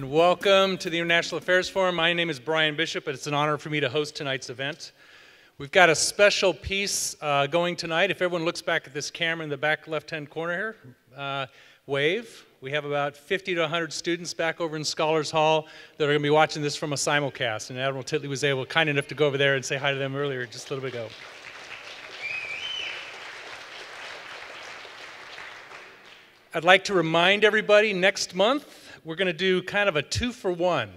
And welcome to the International Affairs Forum. My name is Brian Bishop, and it's an honor for me to host tonight's event. We've got a special piece uh, going tonight. If everyone looks back at this camera in the back left-hand corner here, uh, wave. We have about 50 to 100 students back over in Scholars Hall that are going to be watching this from a simulcast. And Admiral Titley was able, kind enough to go over there and say hi to them earlier, just a little bit ago. I'd like to remind everybody next month we're going to do kind of a two for one.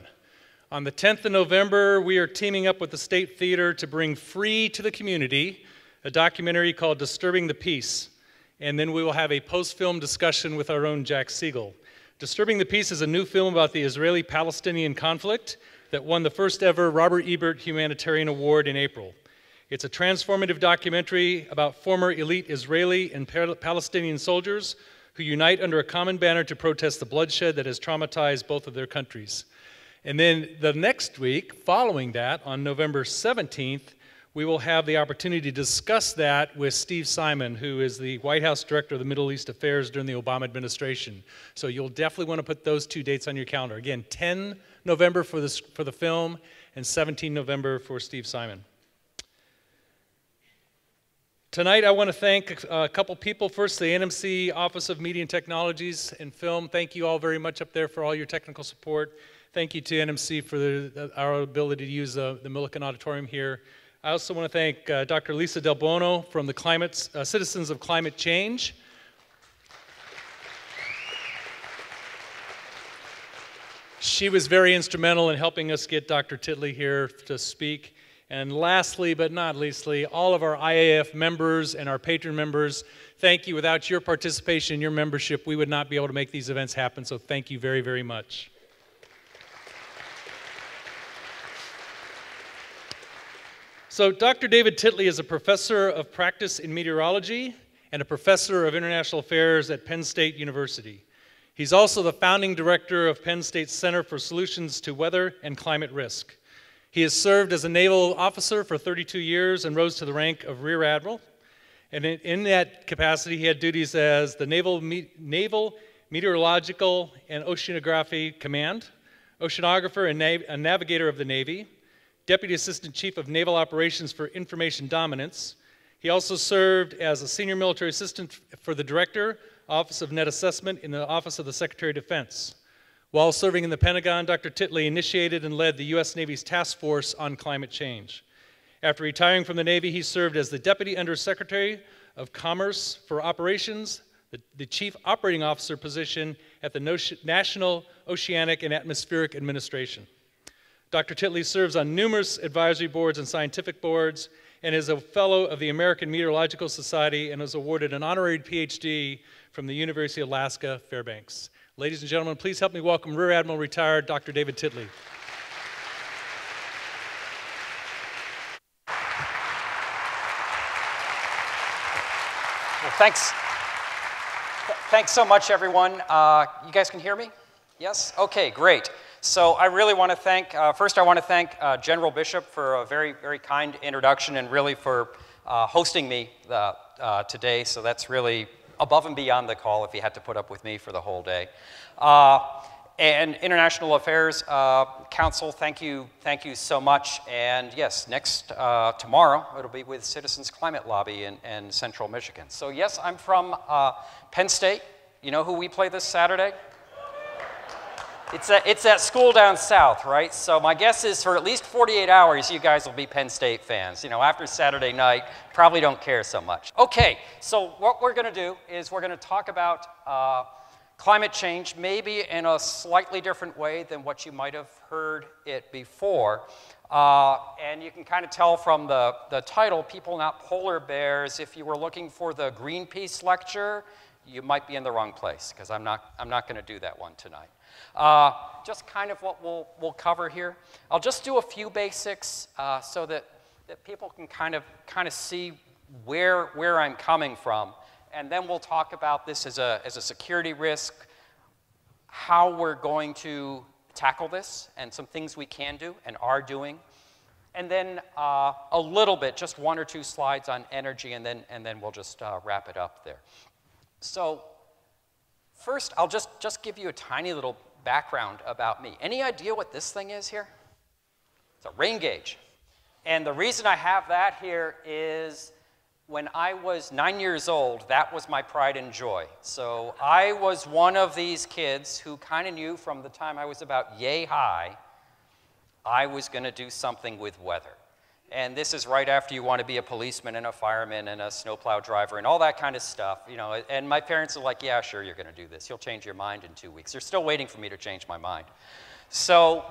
On the 10th of November, we are teaming up with the State Theater to bring free to the community a documentary called Disturbing the Peace. And then we will have a post film discussion with our own Jack Siegel. Disturbing the Peace is a new film about the Israeli Palestinian conflict that won the first ever Robert Ebert Humanitarian Award in April. It's a transformative documentary about former elite Israeli and Palestinian soldiers who unite under a common banner to protest the bloodshed that has traumatized both of their countries. And then the next week, following that, on November 17th, we will have the opportunity to discuss that with Steve Simon, who is the White House Director of the Middle East Affairs during the Obama administration. So you'll definitely want to put those two dates on your calendar. Again, 10 November for, this, for the film and 17 November for Steve Simon. Tonight, I want to thank a couple people. First, the NMC Office of Media and Technologies and Film. Thank you all very much up there for all your technical support. Thank you to NMC for the, our ability to use the, the Milliken Auditorium here. I also want to thank uh, Dr. Lisa Del Buono from the Climate, uh, Citizens of Climate Change. She was very instrumental in helping us get Dr. Titley here to speak. And lastly, but not leastly, all of our IAF members and our patron members, thank you. Without your participation, your membership, we would not be able to make these events happen. So thank you very, very much. So, Dr. David Titley is a professor of practice in meteorology and a professor of international affairs at Penn State University. He's also the founding director of Penn State's Center for Solutions to Weather and Climate Risk. He has served as a naval officer for 32 years and rose to the rank of Rear Admiral. And in, in that capacity, he had duties as the Naval, Me Naval Meteorological and Oceanography Command, oceanographer and a navigator of the Navy, Deputy Assistant Chief of Naval Operations for Information Dominance. He also served as a senior military assistant for the Director, Office of Net Assessment in the Office of the Secretary of Defense. While serving in the Pentagon, Dr. Titley initiated and led the U.S. Navy's task force on climate change. After retiring from the Navy, he served as the Deputy Undersecretary of Commerce for Operations, the, the Chief Operating Officer position at the National Oceanic and Atmospheric Administration. Dr. Titley serves on numerous advisory boards and scientific boards and is a fellow of the American Meteorological Society and was awarded an honorary PhD from the University of Alaska Fairbanks. Ladies and gentlemen, please help me welcome Rear Admiral retired Dr. David Titley. Well, thanks. Thanks so much, everyone. Uh, you guys can hear me? Yes? Okay, great. So I really want to thank, uh, first I want to thank uh, General Bishop for a very, very kind introduction and really for uh, hosting me uh, uh, today. So that's really above and beyond the call if you had to put up with me for the whole day. Uh, and International Affairs uh, Council, thank you, thank you so much. And yes, next uh, tomorrow it'll be with Citizens Climate Lobby in, in Central Michigan. So yes, I'm from uh, Penn State. You know who we play this Saturday? It's at, it's at school down south, right? So my guess is for at least 48 hours, you guys will be Penn State fans. You know, after Saturday night, probably don't care so much. Okay, so what we're going to do is we're going to talk about uh, climate change, maybe in a slightly different way than what you might have heard it before. Uh, and you can kind of tell from the, the title, People Not Polar Bears, if you were looking for the Greenpeace lecture, you might be in the wrong place because I'm not, I'm not going to do that one tonight. Uh, just kind of what we'll, we'll cover here. I'll just do a few basics uh, so that, that people can kind of, kind of see where, where I'm coming from. And then we'll talk about this as a, as a security risk, how we're going to tackle this, and some things we can do and are doing. And then uh, a little bit, just one or two slides on energy, and then, and then we'll just uh, wrap it up there. So first, I'll just, just give you a tiny little background about me. Any idea what this thing is here? It's a rain gauge. And the reason I have that here is when I was nine years old, that was my pride and joy. So I was one of these kids who kind of knew from the time I was about yay high, I was going to do something with weather. And this is right after you want to be a policeman and a fireman and a snowplow driver and all that kind of stuff, you know. And my parents are like, "Yeah, sure, you're going to do this. You'll change your mind in two weeks." They're still waiting for me to change my mind. So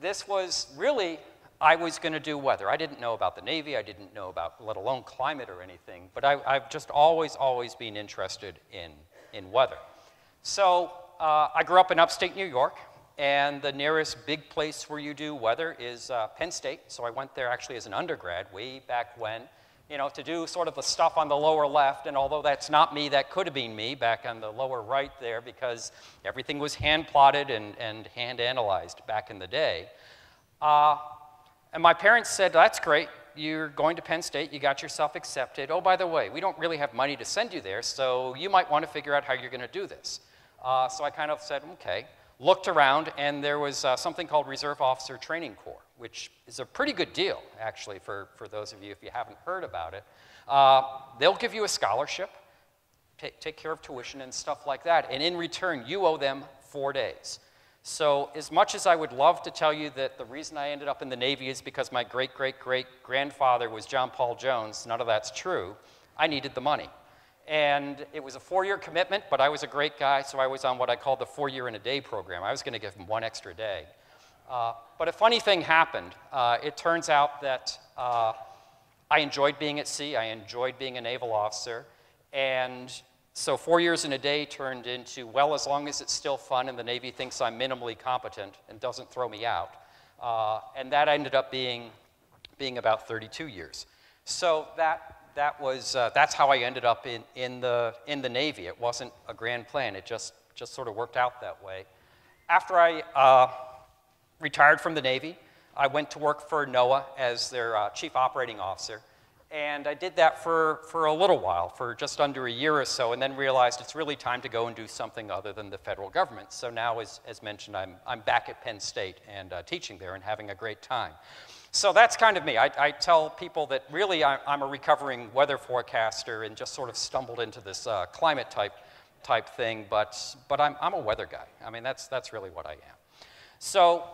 this was really I was going to do weather. I didn't know about the Navy. I didn't know about, let alone climate or anything. But I, have just always, always been interested in, in weather. So uh, I grew up in upstate New York, and the nearest big place where you do weather is uh, Penn State. So I went there actually as an undergrad way back when, you know, to do sort of the stuff on the lower left. And although that's not me, that could have been me back on the lower right there because everything was hand plotted and, and hand analyzed back in the day. Uh, and my parents said, That's great. You're going to Penn State. You got yourself accepted. Oh, by the way, we don't really have money to send you there, so you might want to figure out how you're going to do this. Uh, so I kind of said, Okay. Looked around, and there was uh, something called Reserve Officer Training Corps, which is a pretty good deal, actually, for, for those of you if you haven't heard about it. Uh, they'll give you a scholarship, take, take care of tuition and stuff like that, and in return, you owe them four days. So, as much as I would love to tell you that the reason I ended up in the Navy is because my great great great grandfather was John Paul Jones, none of that's true. I needed the money. And it was a four year commitment, but I was a great guy, so I was on what I called the four year in a day program. I was going to give him one extra day. Uh, but a funny thing happened. Uh, it turns out that uh, I enjoyed being at sea, I enjoyed being a naval officer, and so four years in a day turned into, well, as long as it's still fun and the Navy thinks I'm minimally competent and doesn't throw me out. Uh, and that ended up being, being about 32 years. So that, that was, uh, that's how I ended up in, in, the, in the Navy. It wasn't a grand plan. It just, just sort of worked out that way. After I uh, retired from the Navy, I went to work for NOAA as their uh, chief operating officer. And I did that for, for a little while, for just under a year or so, and then realized it's really time to go and do something other than the federal government. So now, as, as mentioned, I'm, I'm back at Penn State and uh, teaching there and having a great time. So that's kind of me. I, I tell people that really I'm, I'm, a recovering weather forecaster and just sort of stumbled into this uh, climate type, type thing, but, but I'm, I'm a weather guy. I mean, that's, that's really what I am. So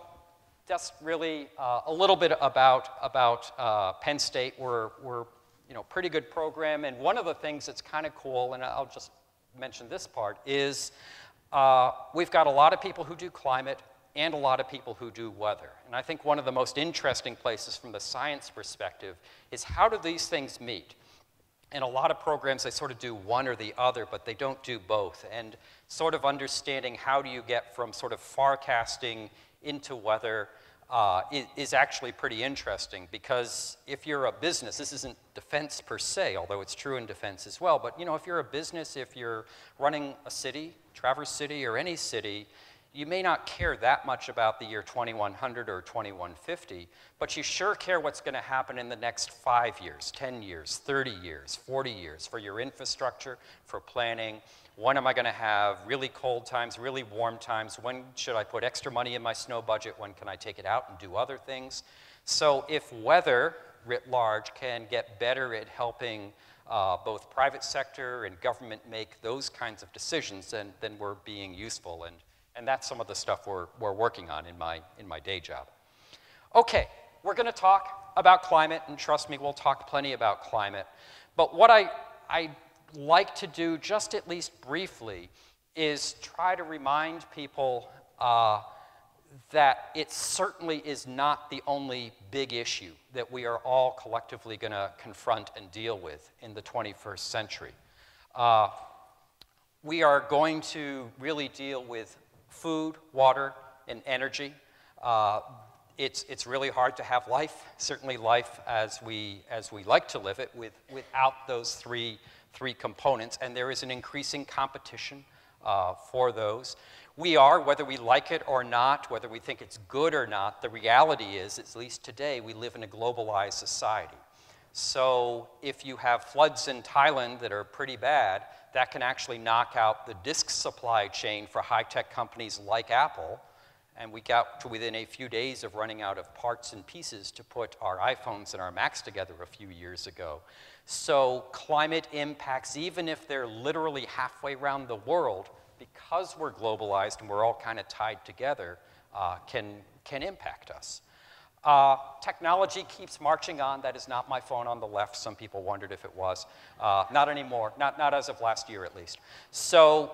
that's really uh, a little bit about, about uh, Penn State. We're, we're you know, pretty good program. And one of the things that's kind of cool, and I'll just mention this part, is uh, we've got a lot of people who do climate and a lot of people who do weather. And I think one of the most interesting places from the science perspective is how do these things meet? In a lot of programs, they sort of do one or the other, but they don't do both. And sort of understanding how do you get from sort of forecasting into weather uh, is actually pretty interesting because if you're a business, this isn't defense per se, although it's true in defense as well, but you know, if you're a business, if you're running a city, Traverse City or any city, you may not care that much about the year 2100 or 2150, but you sure care what's going to happen in the next five years, 10 years, 30 years, 40 years for your infrastructure, for planning, when am I going to have really cold times, really warm times? When should I put extra money in my snow budget? When can I take it out and do other things? So, if weather writ large can get better at helping uh, both private sector and government make those kinds of decisions, then, then we're being useful. And, and that's some of the stuff we're, we're working on in my, in my day job. Okay, we're going to talk about climate, and trust me, we'll talk plenty about climate. But what I, I like to do, just at least briefly, is try to remind people uh, that it certainly is not the only big issue that we are all collectively going to confront and deal with in the 21st century. Uh, we are going to really deal with food, water, and energy. Uh, it's, it's really hard to have life, certainly life as we, as we like to live it, with, without those three three components, and there is an increasing competition uh, for those. We are, whether we like it or not, whether we think it's good or not, the reality is, at least today, we live in a globalized society. So if you have floods in Thailand that are pretty bad, that can actually knock out the disk supply chain for high-tech companies like Apple. And we got to within a few days of running out of parts and pieces to put our iPhones and our Macs together a few years ago. So climate impacts, even if they're literally halfway around the world, because we're globalized and we're all kind of tied together, uh, can, can impact us. Uh, technology keeps marching on. That is not my phone on the left. Some people wondered if it was. Uh, not anymore, not, not as of last year at least. So,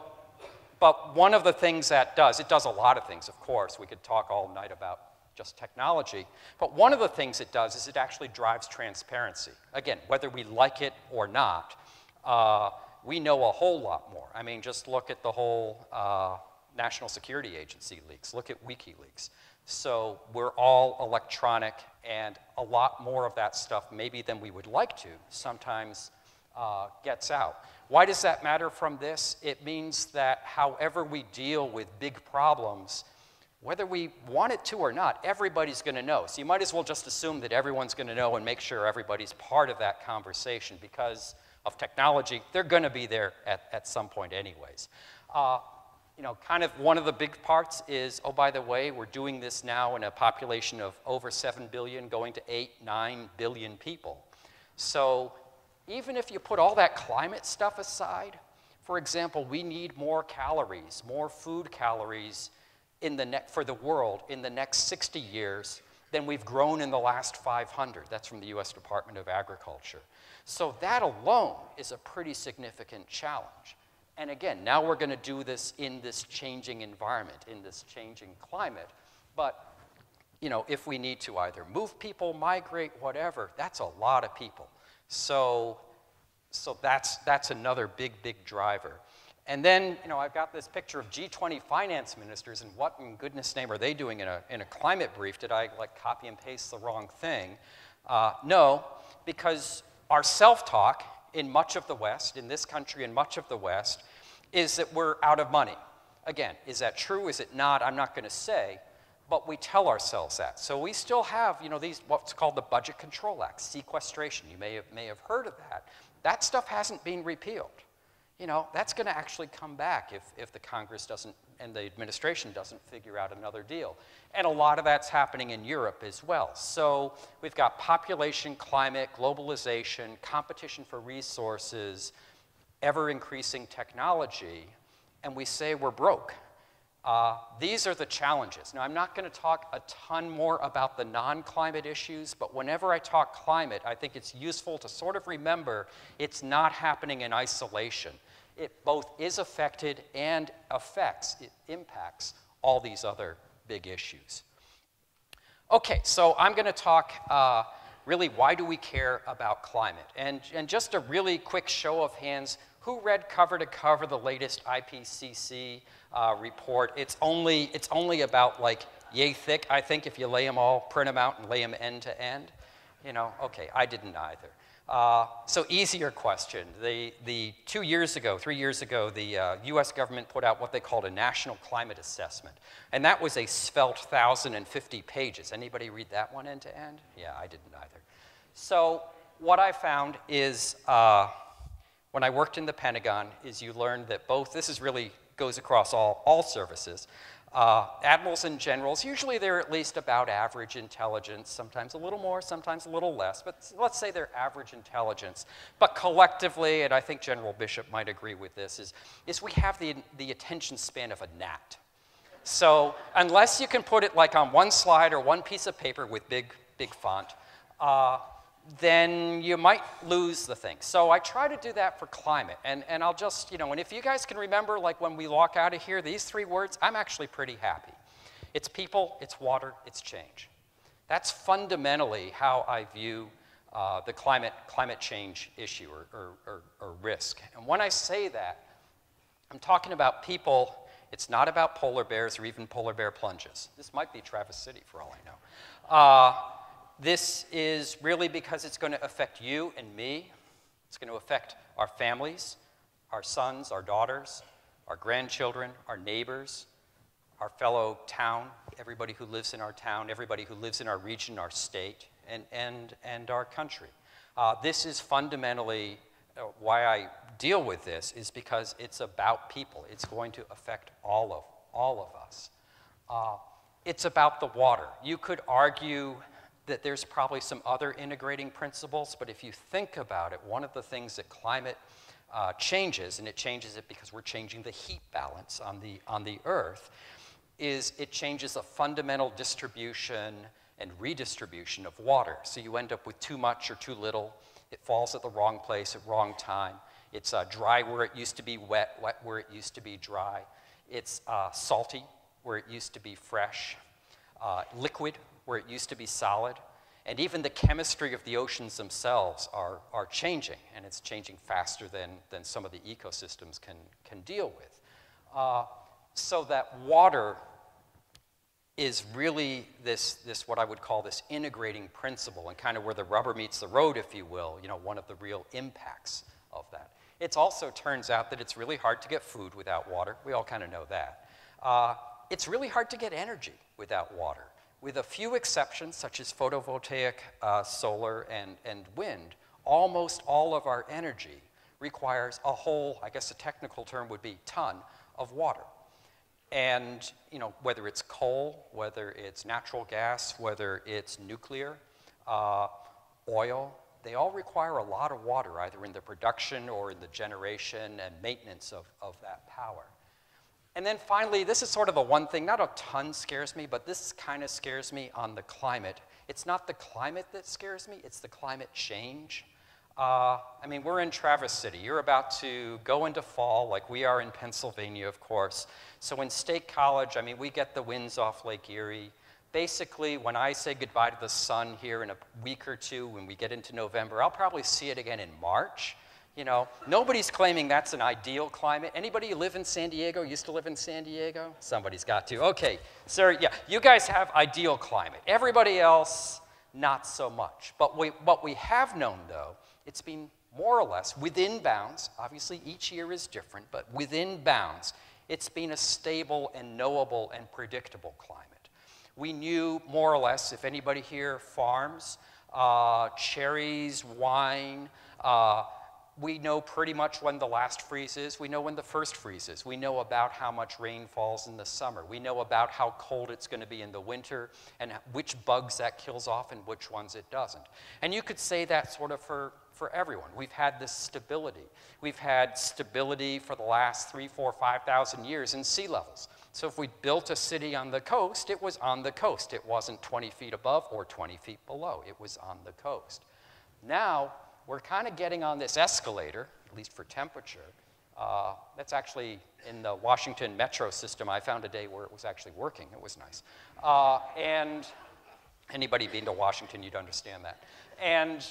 but one of the things that does, it does a lot of things, of course. We could talk all night about just technology. But one of the things it does is it actually drives transparency. Again, whether we like it or not, uh, we know a whole lot more. I mean, just look at the whole uh, National Security Agency leaks, look at WikiLeaks. So we're all electronic, and a lot more of that stuff, maybe than we would like to, sometimes uh, gets out. Why does that matter from this? It means that however we deal with big problems, whether we want it to or not, everybody's going to know. So you might as well just assume that everyone's going to know and make sure everybody's part of that conversation because of technology. They're going to be there at, at some point, anyways. Uh, you know, kind of one of the big parts is, oh, by the way, we're doing this now in a population of over 7 billion, going to 8, 9 billion people. So even if you put all that climate stuff aside, for example, we need more calories, more food calories in the for the world in the next 60 years than we've grown in the last 500. That's from the US Department of Agriculture. So that alone is a pretty significant challenge. And again, now we're going to do this in this changing environment, in this changing climate. But, you know, if we need to either move people, migrate, whatever, that's a lot of people. So, so that's, that's another big, big driver. And then, you know, I've got this picture of G20 finance ministers, and what in goodness name are they doing in a, in a climate brief? Did I, like, copy and paste the wrong thing? Uh, no, because our self-talk in much of the West, in this country and much of the West, is that we're out of money. Again, is that true? Is it not? I'm not going to say, but we tell ourselves that. So we still have, you know, these what's called the Budget Control Act, sequestration. You may have, may have heard of that. That stuff hasn't been repealed. You know, that's going to actually come back if, if the Congress doesn't and the administration doesn't figure out another deal. And a lot of that's happening in Europe as well. So we've got population, climate, globalization, competition for resources, ever increasing technology, and we say we're broke. Uh, these are the challenges. Now, I'm not going to talk a ton more about the non climate issues, but whenever I talk climate, I think it's useful to sort of remember it's not happening in isolation. It both is affected and affects, it impacts all these other big issues. Okay, so I'm going to talk uh, really why do we care about climate? And, and just a really quick show of hands who read cover to cover the latest IPCC uh, report? It's only, it's only about like yay thick, I think, if you lay them all, print them out and lay them end to end. You know, okay, I didn't either. Uh, so easier question. The, the two years ago, three years ago, the uh, US government put out what they called a national climate assessment. And that was a svelte 1,050 pages. Anybody read that one end to end? Yeah, I didn't either. So what I found is uh, when I worked in the Pentagon is you learned that both, this is really goes across all, all services. Uh, admirals and generals, usually they're at least about average intelligence, sometimes a little more, sometimes a little less, but let's say they're average intelligence. But collectively, and I think General Bishop might agree with this, is, is we have the, the attention span of a gnat. So unless you can put it like on one slide or one piece of paper with big, big font, uh, then you might lose the thing. So I try to do that for climate. And, and I'll just, you know, and if you guys can remember, like when we walk out of here, these three words, I'm actually pretty happy. It's people, it's water, it's change. That's fundamentally how I view uh, the climate, climate change issue or, or, or, or risk. And when I say that, I'm talking about people. It's not about polar bears or even polar bear plunges. This might be Traverse City for all I know. Uh, this is really because it's going to affect you and me. It's going to affect our families, our sons, our daughters, our grandchildren, our neighbors, our fellow town, everybody who lives in our town, everybody who lives in our region, our state, and, and, and our country. Uh, this is fundamentally uh, why I deal with this is because it's about people. It's going to affect all of, all of us. Uh, it's about the water. You could argue that there's probably some other integrating principles, but if you think about it, one of the things that climate uh, changes, and it changes it because we're changing the heat balance on the, on the Earth, is it changes the fundamental distribution and redistribution of water. So you end up with too much or too little. It falls at the wrong place at wrong time. It's uh, dry where it used to be wet, wet where it used to be dry. It's uh, salty where it used to be fresh, uh, liquid where it used to be solid. And even the chemistry of the oceans themselves are, are changing, and it's changing faster than, than some of the ecosystems can, can deal with. Uh, so that water is really this, this, what I would call this integrating principle, and kind of where the rubber meets the road, if you will, you know, one of the real impacts of that. It also turns out that it's really hard to get food without water. We all kind of know that. Uh, it's really hard to get energy without water. With a few exceptions, such as photovoltaic, uh, solar, and, and wind, almost all of our energy requires a whole, I guess the technical term would be ton, of water. And you know, whether it's coal, whether it's natural gas, whether it's nuclear, uh, oil, they all require a lot of water, either in the production or in the generation and maintenance of, of that power. And then finally, this is sort of the one thing, not a ton scares me, but this kind of scares me on the climate. It's not the climate that scares me, it's the climate change. Uh, I mean, we're in Traverse City. You're about to go into fall, like we are in Pennsylvania, of course. So in State College, I mean, we get the winds off Lake Erie. Basically, when I say goodbye to the sun here in a week or two, when we get into November, I'll probably see it again in March. You know, nobody's claiming that's an ideal climate. Anybody live in San Diego, used to live in San Diego? Somebody's got to. Okay, sir, yeah, you guys have ideal climate. Everybody else, not so much. But we, what we have known, though, it's been more or less within bounds. Obviously, each year is different, but within bounds, it's been a stable and knowable and predictable climate. We knew more or less, if anybody here farms, uh, cherries, wine, uh, we know pretty much when the last freeze is. We know when the first freeze is. We know about how much rain falls in the summer. We know about how cold it's going to be in the winter and which bugs that kills off and which ones it doesn't. And you could say that sort of for, for everyone. We've had this stability. We've had stability for the last three, four, five thousand years in sea levels. So if we built a city on the coast, it was on the coast. It wasn't 20 feet above or 20 feet below. It was on the coast. Now, we're kind of getting on this escalator, at least for temperature. Uh, that's actually in the Washington metro system. I found a day where it was actually working. It was nice. Uh, and anybody been to Washington, you'd understand that. And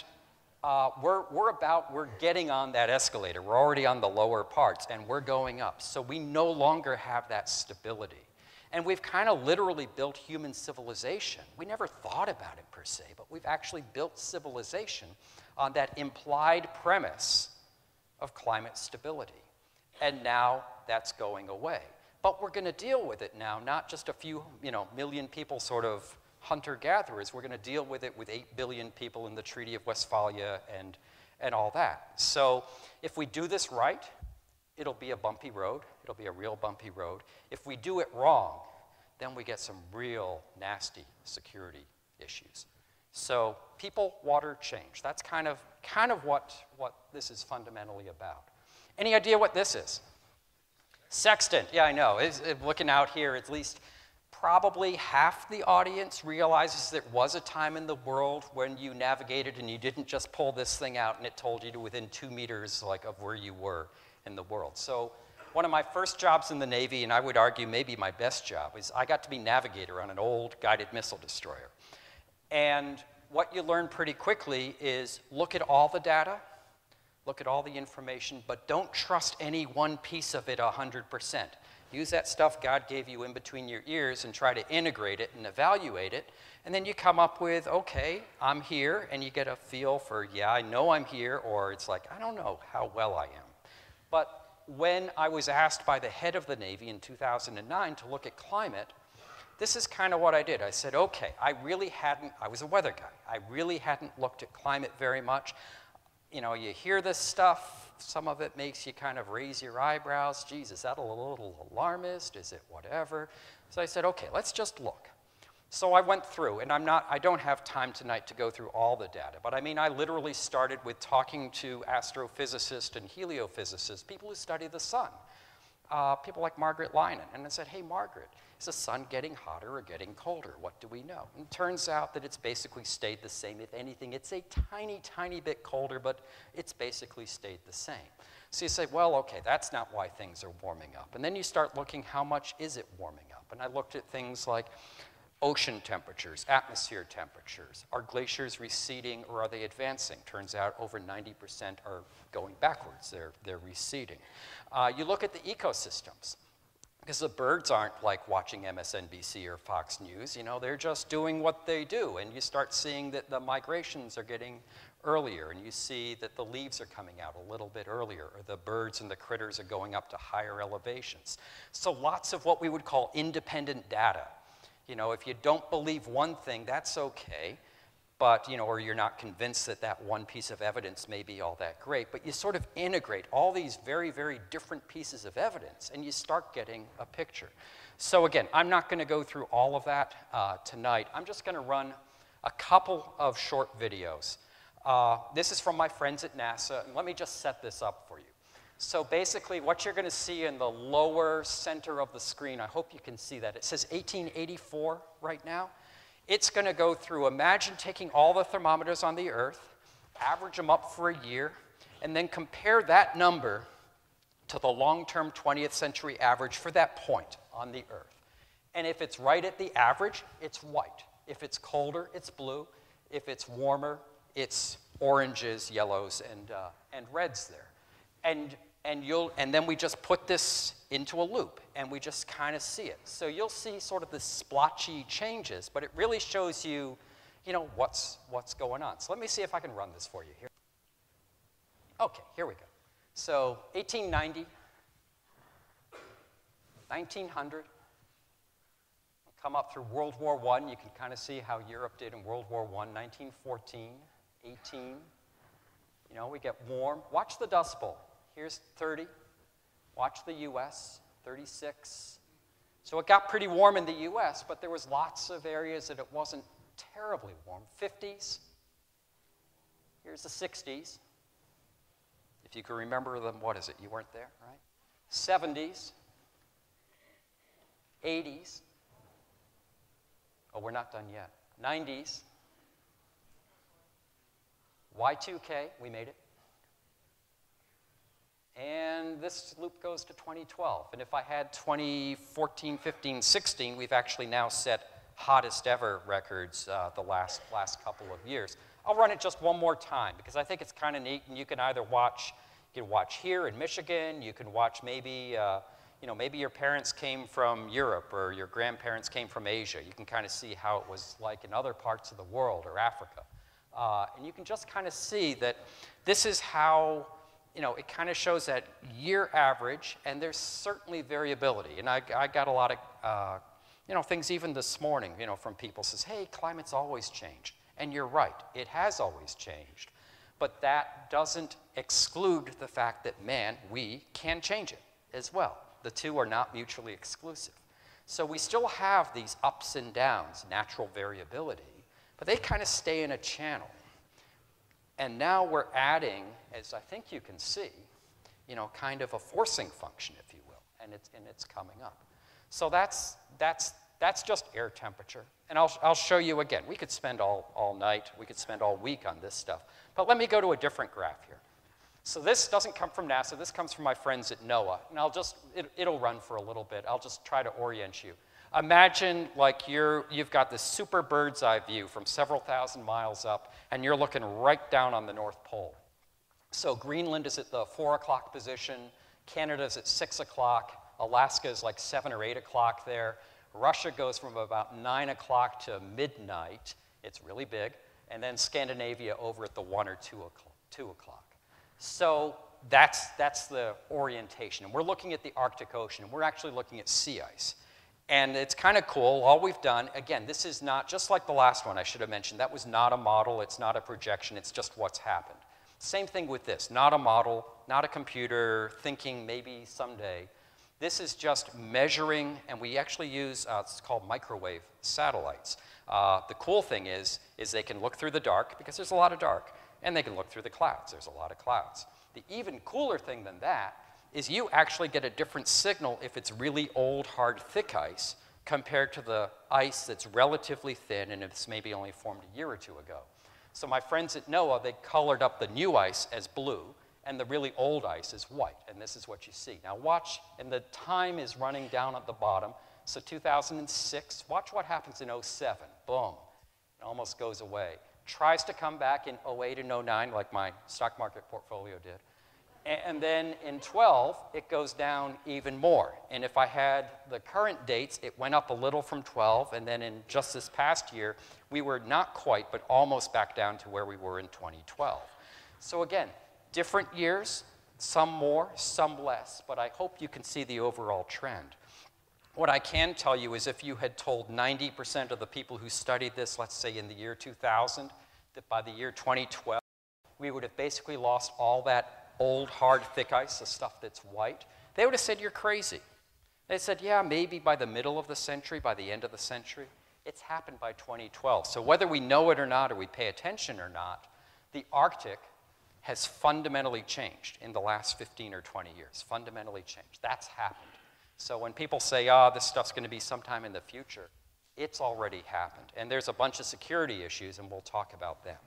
uh, we're, we're about, we're getting on that escalator. We're already on the lower parts, and we're going up. So we no longer have that stability. And we've kind of literally built human civilization. We never thought about it per se, but we've actually built civilization on that implied premise of climate stability. And now that's going away. But we're going to deal with it now, not just a few you know, million people sort of hunter gatherers. We're going to deal with it with 8 billion people in the Treaty of Westphalia and, and all that. So if we do this right, it'll be a bumpy road. It'll be a real bumpy road. If we do it wrong, then we get some real nasty security issues. So people, water, change. That's kind of, kind of what, what this is fundamentally about. Any idea what this is? Sextant. Yeah, I know. It's, it, looking out here, at least probably half the audience realizes there was a time in the world when you navigated and you didn't just pull this thing out and it told you to within two meters like of where you were in the world. So one of my first jobs in the Navy, and I would argue maybe my best job, is I got to be navigator on an old guided missile destroyer. And what you learn pretty quickly is look at all the data, look at all the information, but don't trust any one piece of it 100%. Use that stuff God gave you in between your ears and try to integrate it and evaluate it. And then you come up with, okay, I'm here, and you get a feel for, yeah, I know I'm here, or it's like, I don't know how well I am. But when I was asked by the head of the Navy in 2009 to look at climate, this is kind of what I did. I said, okay, I really hadn't, I was a weather guy. I really hadn't looked at climate very much. You know, you hear this stuff, some of it makes you kind of raise your eyebrows. Geez, is that a little alarmist? Is it whatever? So I said, okay, let's just look. So I went through, and I'm not, I don't have time tonight to go through all the data, but I mean, I literally started with talking to astrophysicists and heliophysicists, people who study the sun, uh, people like Margaret Leinen. And I said, hey, Margaret, is the sun getting hotter or getting colder? What do we know? And it turns out that it's basically stayed the same. If anything, it's a tiny, tiny bit colder, but it's basically stayed the same. So you say, well, okay, that's not why things are warming up. And then you start looking, how much is it warming up? And I looked at things like ocean temperatures, atmosphere temperatures. Are glaciers receding or are they advancing? Turns out over 90% are going backwards, they're, they're receding. Uh, you look at the ecosystems. Because the birds aren't like watching MSNBC or Fox News, you know, they're just doing what they do. And you start seeing that the migrations are getting earlier, and you see that the leaves are coming out a little bit earlier, or the birds and the critters are going up to higher elevations. So lots of what we would call independent data you know, if you don't believe one thing, that's okay, but, you know, or you're not convinced that that one piece of evidence may be all that great, but you sort of integrate all these very, very different pieces of evidence and you start getting a picture. So again, I'm not going to go through all of that uh, tonight. I'm just going to run a couple of short videos. Uh, this is from my friends at NASA, and let me just set this up for you. So basically, what you're going to see in the lower center of the screen, I hope you can see that. It says 1884 right now. It's going to go through, imagine taking all the thermometers on the Earth, average them up for a year, and then compare that number to the long-term 20th century average for that point on the Earth. And if it's right at the average, it's white. If it's colder, it's blue. If it's warmer, it's oranges, yellows, and, uh, and reds there. And, and, you'll, and then we just put this into a loop and we just kind of see it. So you'll see sort of the splotchy changes, but it really shows you, you know, what's, what's going on. So let me see if I can run this for you here. Okay, here we go. So 1890, 1900, come up through World War I. You can kind of see how Europe did in World War I, 1914, 18. You know, we get warm. Watch the Dust Bowl. Here's 30. Watch the US, 36. So it got pretty warm in the US, but there was lots of areas that it wasn't terribly warm. 50s. Here's the 60s. If you can remember them, what is it? You weren't there, right? 70s. 80s. Oh, we're not done yet. 90s. Y2K, we made it. And this loop goes to 2012. And if I had 2014, 15, 16, we've actually now set hottest ever records uh, the last, last couple of years. I'll run it just one more time because I think it's kind of neat and you can either watch, you can watch here in Michigan, you can watch maybe, uh, you know, maybe your parents came from Europe or your grandparents came from Asia. You can kind of see how it was like in other parts of the world or Africa. Uh, and you can just kind of see that this is how you know, it kind of shows that year average, and there's certainly variability. And I, I got a lot of, uh, you know, things even this morning, you know, from people says, hey, climate's always changed. And you're right, it has always changed. But that doesn't exclude the fact that man, we can change it as well. The two are not mutually exclusive. So we still have these ups and downs, natural variability, but they kind of stay in a channel. And now we're adding, as I think you can see, you know, kind of a forcing function, if you will, and it's, and it's coming up. So that's, that's, that's just air temperature. And I'll, I'll show you again. We could spend all, all night, we could spend all week on this stuff. But let me go to a different graph here. So this doesn't come from NASA, this comes from my friends at NOAA. And I'll just, it, it'll run for a little bit. I'll just try to orient you. Imagine like you're, you've got this super bird's eye view from several thousand miles up, and you're looking right down on the North Pole. So Greenland is at the 4 o'clock position, Canada's at 6 o'clock, Alaska is like 7 or 8 o'clock there. Russia goes from about 9 o'clock to midnight. It's really big. And then Scandinavia over at the 1 or 2 o'clock. 2 o'clock. So that's, that's the orientation. And we're looking at the Arctic Ocean, we're actually looking at sea ice. And it's kind of cool. All we've done, again, this is not, just like the last one I should have mentioned, that was not a model, it's not a projection, it's just what's happened. Same thing with this, not a model, not a computer, thinking maybe someday. This is just measuring, and we actually use, uh, it's called microwave satellites. Uh, the cool thing is, is they can look through the dark, because there's a lot of dark, and they can look through the clouds, there's a lot of clouds. The even cooler thing than that is you actually get a different signal if it's really old, hard, thick ice compared to the ice that's relatively thin and it's maybe only formed a year or two ago. So my friends at NOAA, they colored up the new ice as blue and the really old ice is white, and this is what you see. Now watch, and the time is running down at the bottom. So 2006, watch what happens in 07. Boom, it almost goes away. Tries to come back in 08 and 09 like my stock market portfolio did. And then in 12, it goes down even more. And if I had the current dates, it went up a little from 12. And then in just this past year, we were not quite, but almost back down to where we were in 2012. So again, different years, some more, some less, but I hope you can see the overall trend. What I can tell you is if you had told 90% of the people who studied this, let's say in the year 2000, that by the year 2012, we would have basically lost all that old, hard, thick ice, the stuff that's white, they would have said, You're crazy. They said, Yeah, maybe by the middle of the century, by the end of the century. It's happened by 2012. So whether we know it or not, or we pay attention or not, the Arctic has fundamentally changed in the last 15 or 20 years. Fundamentally changed. That's happened. So when people say, oh, this stuff's going to be sometime in the future, it's already happened. And there's a bunch of security issues, and we'll talk about them.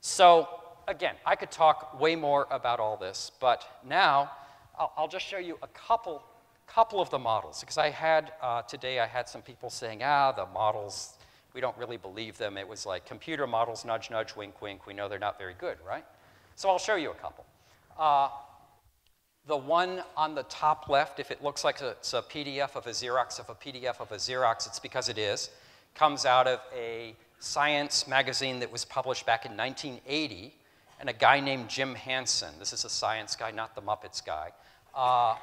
So again, I could talk way more about all this, but now I'll, I'll just show you a couple, couple of the models. Because I had, uh, today I had some people saying, ah, the models, we don't really believe them. It was like computer models, nudge, nudge, wink, wink. We know they're not very good, right? So I'll show you a couple. Uh, the one on the top left, if it looks like it's a PDF of a Xerox of a PDF of a Xerox, it's because it is. Comes out of a science magazine that was published back in 1980 and a guy named Jim Hansen. This is a science guy, not the Muppets guy. Uh,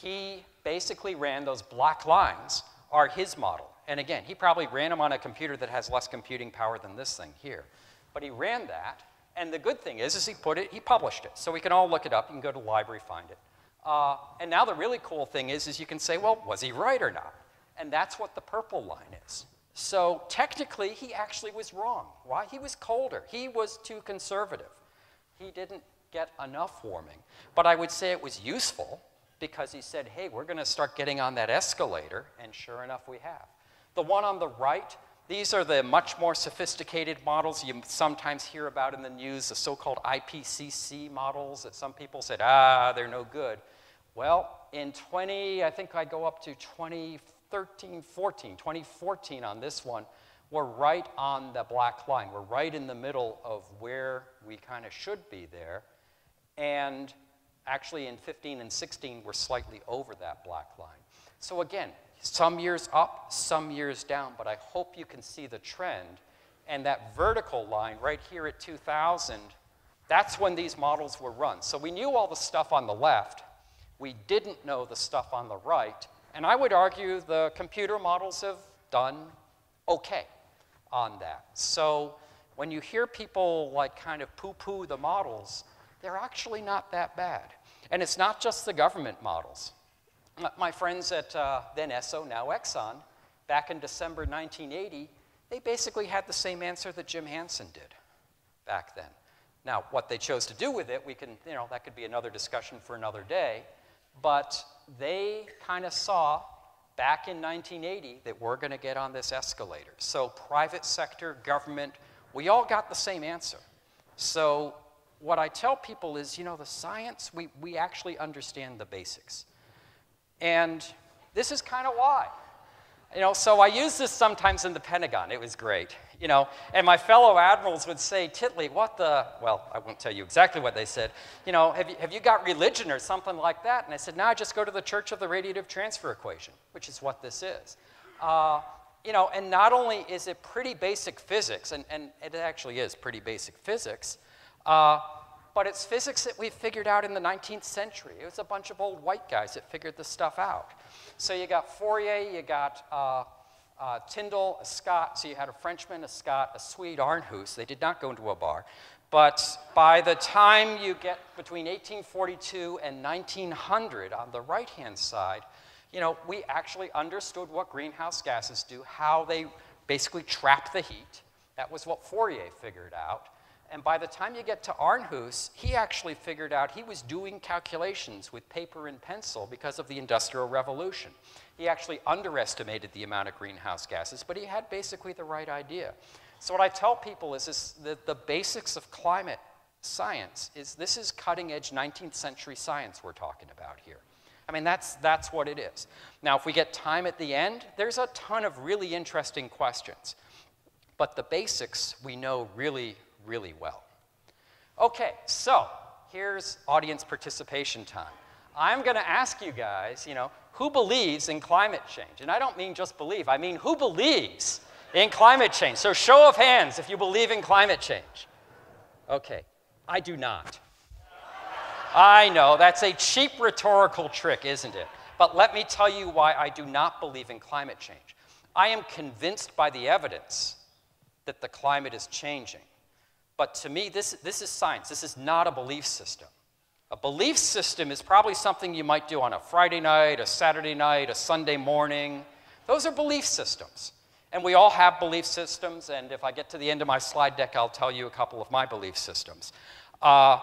he basically ran those black lines are his model. And again, he probably ran them on a computer that has less computing power than this thing here. But he ran that, and the good thing is, is he put it, he published it. So we can all look it up. You can go to the library, find it. Uh, and now the really cool thing is, is you can say, well, was he right or not? And that's what the purple line is. So technically, he actually was wrong. Why? He was colder. He was too conservative he didn't get enough warming. But I would say it was useful because he said, hey, we're going to start getting on that escalator, and sure enough, we have. The one on the right, these are the much more sophisticated models you sometimes hear about in the news, the so-called IPCC models that some people said, ah, they're no good. Well, in 20, I think I go up to 2013, 14, 2014 on this one, we're right on the black line. We're right in the middle of where we kind of should be there. And actually, in 15 and 16, we're slightly over that black line. So, again, some years up, some years down, but I hope you can see the trend. And that vertical line right here at 2000, that's when these models were run. So, we knew all the stuff on the left, we didn't know the stuff on the right. And I would argue the computer models have done okay on that. So when you hear people like kind of poo poo the models, they're actually not that bad. And it's not just the government models. My friends at uh, then Esso, now Exxon, back in December 1980, they basically had the same answer that Jim Hansen did back then. Now, what they chose to do with it, we can, you know, that could be another discussion for another day. But they kind of saw back in 1980 that we're going to get on this escalator. So, private sector, government, we all got the same answer. So, what I tell people is, you know, the science, we, we actually understand the basics. And this is kind of why. You know, so I use this sometimes in the Pentagon. It was great. You know, and my fellow admirals would say, Titley, what the, well, I won't tell you exactly what they said. You know, have you, have you got religion or something like that? And I said, no, I just go to the Church of the Radiative Transfer Equation, which is what this is. Uh, you know, and not only is it pretty basic physics, and, and it actually is pretty basic physics, uh, but it's physics that we figured out in the 19th century. It was a bunch of old white guys that figured this stuff out. So you got Fourier, you got uh, uh, Tyndall, a Scot, so you had a Frenchman, a Scot, a Swede, Arrhenius. They did not go into a bar. But by the time you get between 1842 and 1900 on the right hand side, you know, we actually understood what greenhouse gases do, how they basically trap the heat. That was what Fourier figured out. And by the time you get to Arrhenius, he actually figured out he was doing calculations with paper and pencil because of the Industrial Revolution. He actually underestimated the amount of greenhouse gases, but he had basically the right idea. So what I tell people is this, that the basics of climate science is this is cutting edge 19th century science we're talking about here. I mean, that's, that's what it is. Now, if we get time at the end, there's a ton of really interesting questions. But the basics we know really, really well. Okay, so here's audience participation time. I'm going to ask you guys, you know, who believes in climate change? And I don't mean just believe, I mean who believes in climate change? So, show of hands if you believe in climate change. Okay, I do not. I know, that's a cheap rhetorical trick, isn't it? But let me tell you why I do not believe in climate change. I am convinced by the evidence that the climate is changing. But to me, this, this is science. This is not a belief system. A belief system is probably something you might do on a Friday night, a Saturday night, a Sunday morning. Those are belief systems. And we all have belief systems, and if I get to the end of my slide deck, I'll tell you a couple of my belief systems. Uh,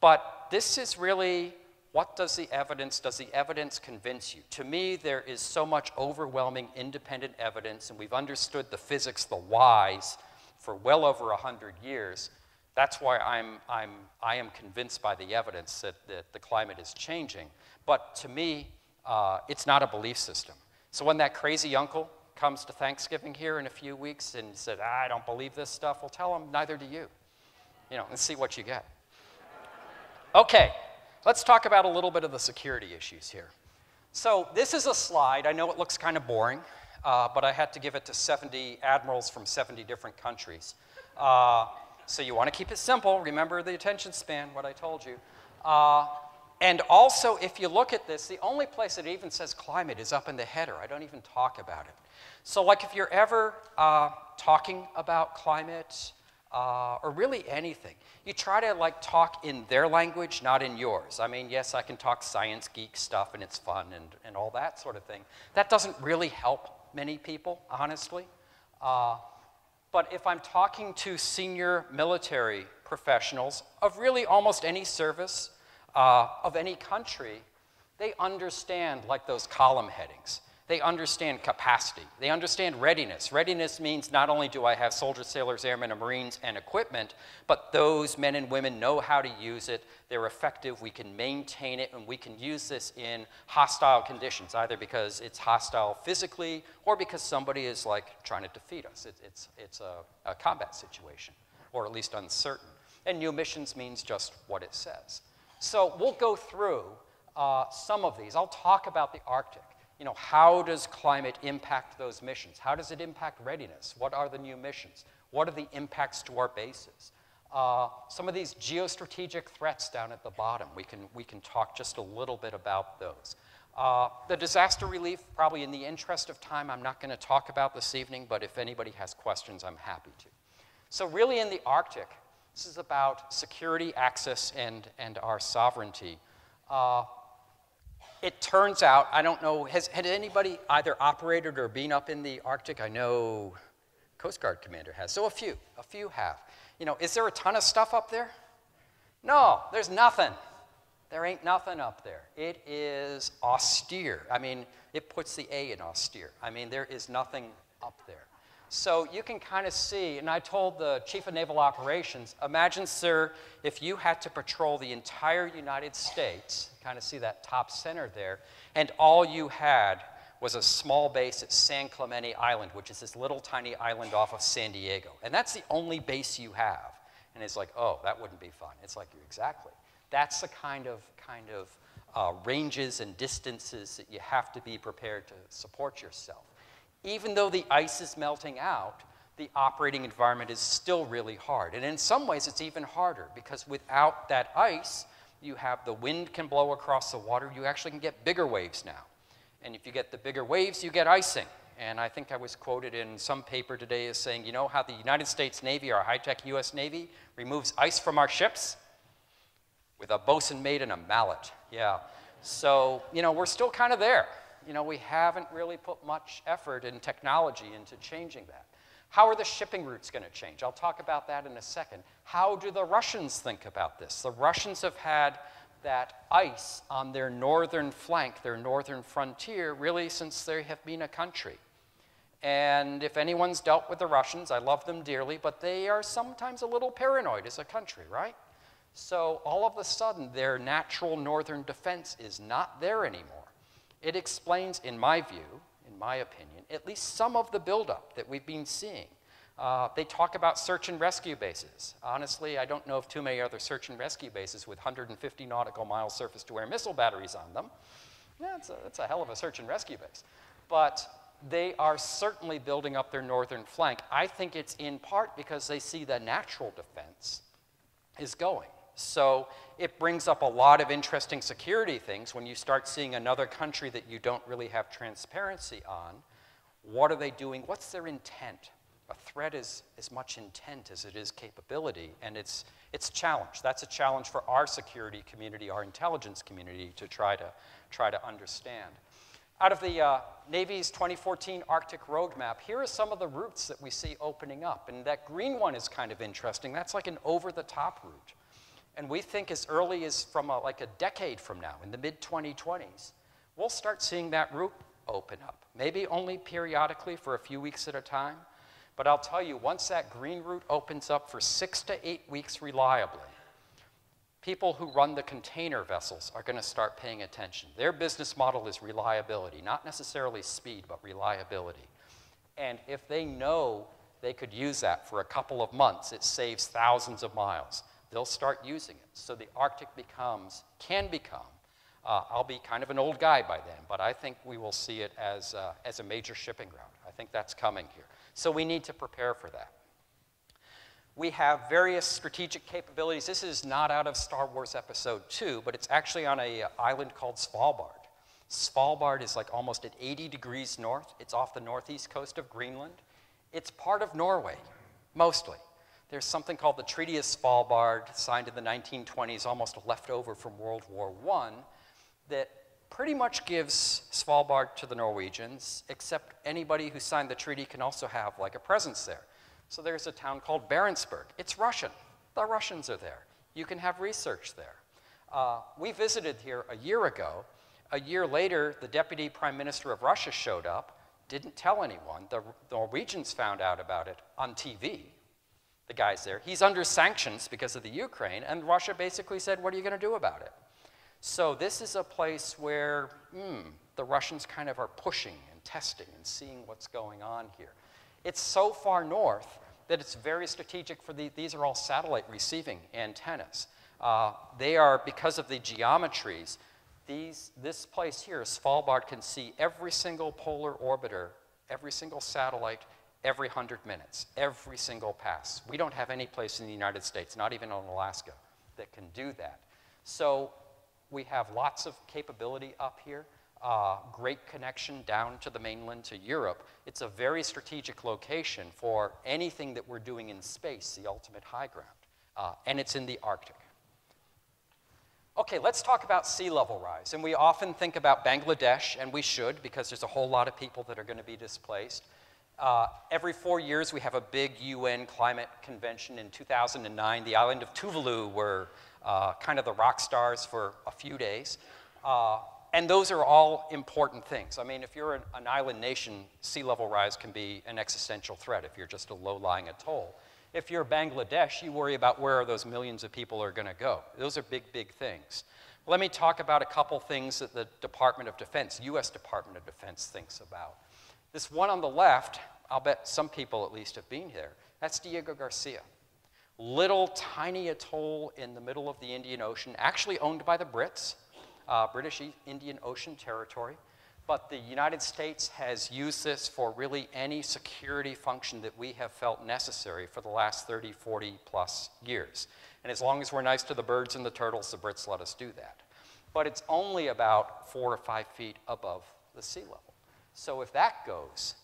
but this is really what does the evidence, does the evidence convince you? To me, there is so much overwhelming independent evidence, and we've understood the physics, the whys, for well over 100 years. That's why I'm, I'm, I am convinced by the evidence that, that the climate is changing. But to me, uh, it's not a belief system. So when that crazy uncle comes to Thanksgiving here in a few weeks and said, I don't believe this stuff, well, tell him, neither do you. You know, and see what you get. Okay, let's talk about a little bit of the security issues here. So this is a slide. I know it looks kind of boring uh, but I had to give it to 70 admirals from 70 different countries. Uh, so you want to keep it simple. Remember the attention span, what I told you. Uh, and also, if you look at this, the only place it even says climate is up in the header. I don't even talk about it. So, like, if you're ever uh, talking about climate, uh, or really anything. You try to like talk in their language, not in yours. I mean, yes, I can talk science geek stuff and it's fun and, and all that sort of thing. That doesn't really help many people, honestly. Uh, but if I'm talking to senior military professionals of really almost any service, uh, of any country, they understand like those column headings. They understand capacity. They understand readiness. Readiness means not only do I have soldiers, sailors, airmen, and Marines and equipment, but those men and women know how to use it. They're effective. We can maintain it, and we can use this in hostile conditions, either because it's hostile physically or because somebody is like trying to defeat us. It, it's it's a, a combat situation, or at least uncertain. And new missions means just what it says. So we'll go through uh, some of these. I'll talk about the Arctic you know, how does climate impact those missions? How does it impact readiness? What are the new missions? What are the impacts to our bases? Uh, some of these geostrategic threats down at the bottom, we can, we can talk just a little bit about those. Uh, the disaster relief, probably in the interest of time, I'm not going to talk about this evening, but if anybody has questions, I'm happy to. So, really, in the Arctic, this is about security, access, and, and our sovereignty. Uh, it turns out, I don't know, has, had anybody either operated or been up in the Arctic? I know Coast Guard commander has. So a few, a few have. You know, is there a ton of stuff up there? No, there's nothing. There ain't nothing up there. It is austere. I mean, it puts the A in austere. I mean, there is nothing up there. So you can kind of see, and I told the Chief of Naval Operations, imagine, sir, if you had to patrol the entire United States, kind of see that top center there, and all you had was a small base at San Clemente Island, which is this little tiny island off of San Diego. And that's the only base you have. And it's like, oh, that wouldn't be fun. It's like, exactly. That's the kind of, kind of uh, ranges and distances that you have to be prepared to support yourself even though the ice is melting out, the operating environment is still really hard. And in some ways, it's even harder because without that ice, you have the wind can blow across the water. You actually can get bigger waves now. And if you get the bigger waves, you get icing. And I think I was quoted in some paper today as saying, you know how the United States Navy, our high tech US Navy, removes ice from our ships? With a bosun mate and a mallet. Yeah. So, you know, we're still kind of there. You know, we haven't really put much effort in technology into changing that. How are the shipping routes going to change? I'll talk about that in a second. How do the Russians think about this? The Russians have had that ice on their northern flank, their northern frontier, really since they have been a country. And if anyone's dealt with the Russians, I love them dearly, but they are sometimes a little paranoid as a country, right? So all of a sudden, their natural northern defense is not there anymore. It explains, in my view, in my opinion, at least some of the buildup that we've been seeing. Uh, they talk about search and rescue bases. Honestly, I don't know of too many other search and rescue bases with 150 nautical mile surface to air missile batteries on them. Yeah, it's a, it's a hell of a search and rescue base. But they are certainly building up their northern flank. I think it's in part because they see the natural defense is going. So it brings up a lot of interesting security things when you start seeing another country that you don't really have transparency on. What are they doing? What's their intent? A threat is as much intent as it is capability, and it's, it's a challenge. That's a challenge for our security community, our intelligence community, to try to, try to understand. Out of the uh, Navy's 2014 Arctic Roadmap, here are some of the routes that we see opening up. And that green one is kind of interesting. That's like an over-the-top route. And we think as early as from a, like a decade from now, in the mid 2020s, we'll start seeing that route open up. Maybe only periodically for a few weeks at a time. But I'll tell you, once that green route opens up for six to eight weeks reliably, people who run the container vessels are going to start paying attention. Their business model is reliability, not necessarily speed, but reliability. And if they know they could use that for a couple of months, it saves thousands of miles they'll start using it. So the Arctic becomes, can become, uh, I'll be kind of an old guy by then, but I think we will see it as, uh, as a major shipping route. I think that's coming here. So we need to prepare for that. We have various strategic capabilities. This is not out of Star Wars Episode 2, but it's actually on an island called Svalbard. Svalbard is like almost at 80 degrees north. It's off the northeast coast of Greenland. It's part of Norway, mostly. There's something called the Treaty of Svalbard, signed in the 1920s, almost left over from World War I, that pretty much gives Svalbard to the Norwegians, except anybody who signed the treaty can also have like a presence there. So there's a town called Barentsburg. It's Russian. The Russians are there. You can have research there. Uh, we visited here a year ago. A year later, the deputy prime minister of Russia showed up, didn't tell anyone. The Norwegians found out about it on TV, the guys there. He's under sanctions because of the Ukraine, and Russia basically said, What are you going to do about it? So this is a place where hmm, the Russians kind of are pushing and testing and seeing what's going on here. It's so far north that it's very strategic for the, these are all satellite receiving antennas. Uh, they are, because of the geometries, these, this place here, Svalbard, can see every single polar orbiter, every single satellite, every 100 minutes, every single pass. We don't have any place in the United States, not even on Alaska, that can do that. So we have lots of capability up here, uh, great connection down to the mainland to Europe. It's a very strategic location for anything that we're doing in space, the ultimate high ground. Uh, and it's in the Arctic. Okay, let's talk about sea level rise. And we often think about Bangladesh, and we should, because there's a whole lot of people that are going to be displaced. Uh, every four years, we have a big UN climate convention. In 2009, the island of Tuvalu were uh, kind of the rock stars for a few days. Uh, and those are all important things. I mean, if you're an, an, island nation, sea level rise can be an existential threat if you're just a low lying atoll. If you're Bangladesh, you worry about where those millions of people are going to go. Those are big, big things. Let me talk about a couple things that the Department of Defense, US Department of Defense, thinks about. This one on the left, I'll bet some people at least have been here. That's Diego Garcia. Little tiny atoll in the middle of the Indian Ocean, actually owned by the Brits, uh, British Indian Ocean Territory. but the United States has used this for really any security function that we have felt necessary for the last 30, 40 plus years. And as long as we're nice to the birds and the turtles, the Brits let us do that. But it's only about four or five feet above the sea level. So if that goes,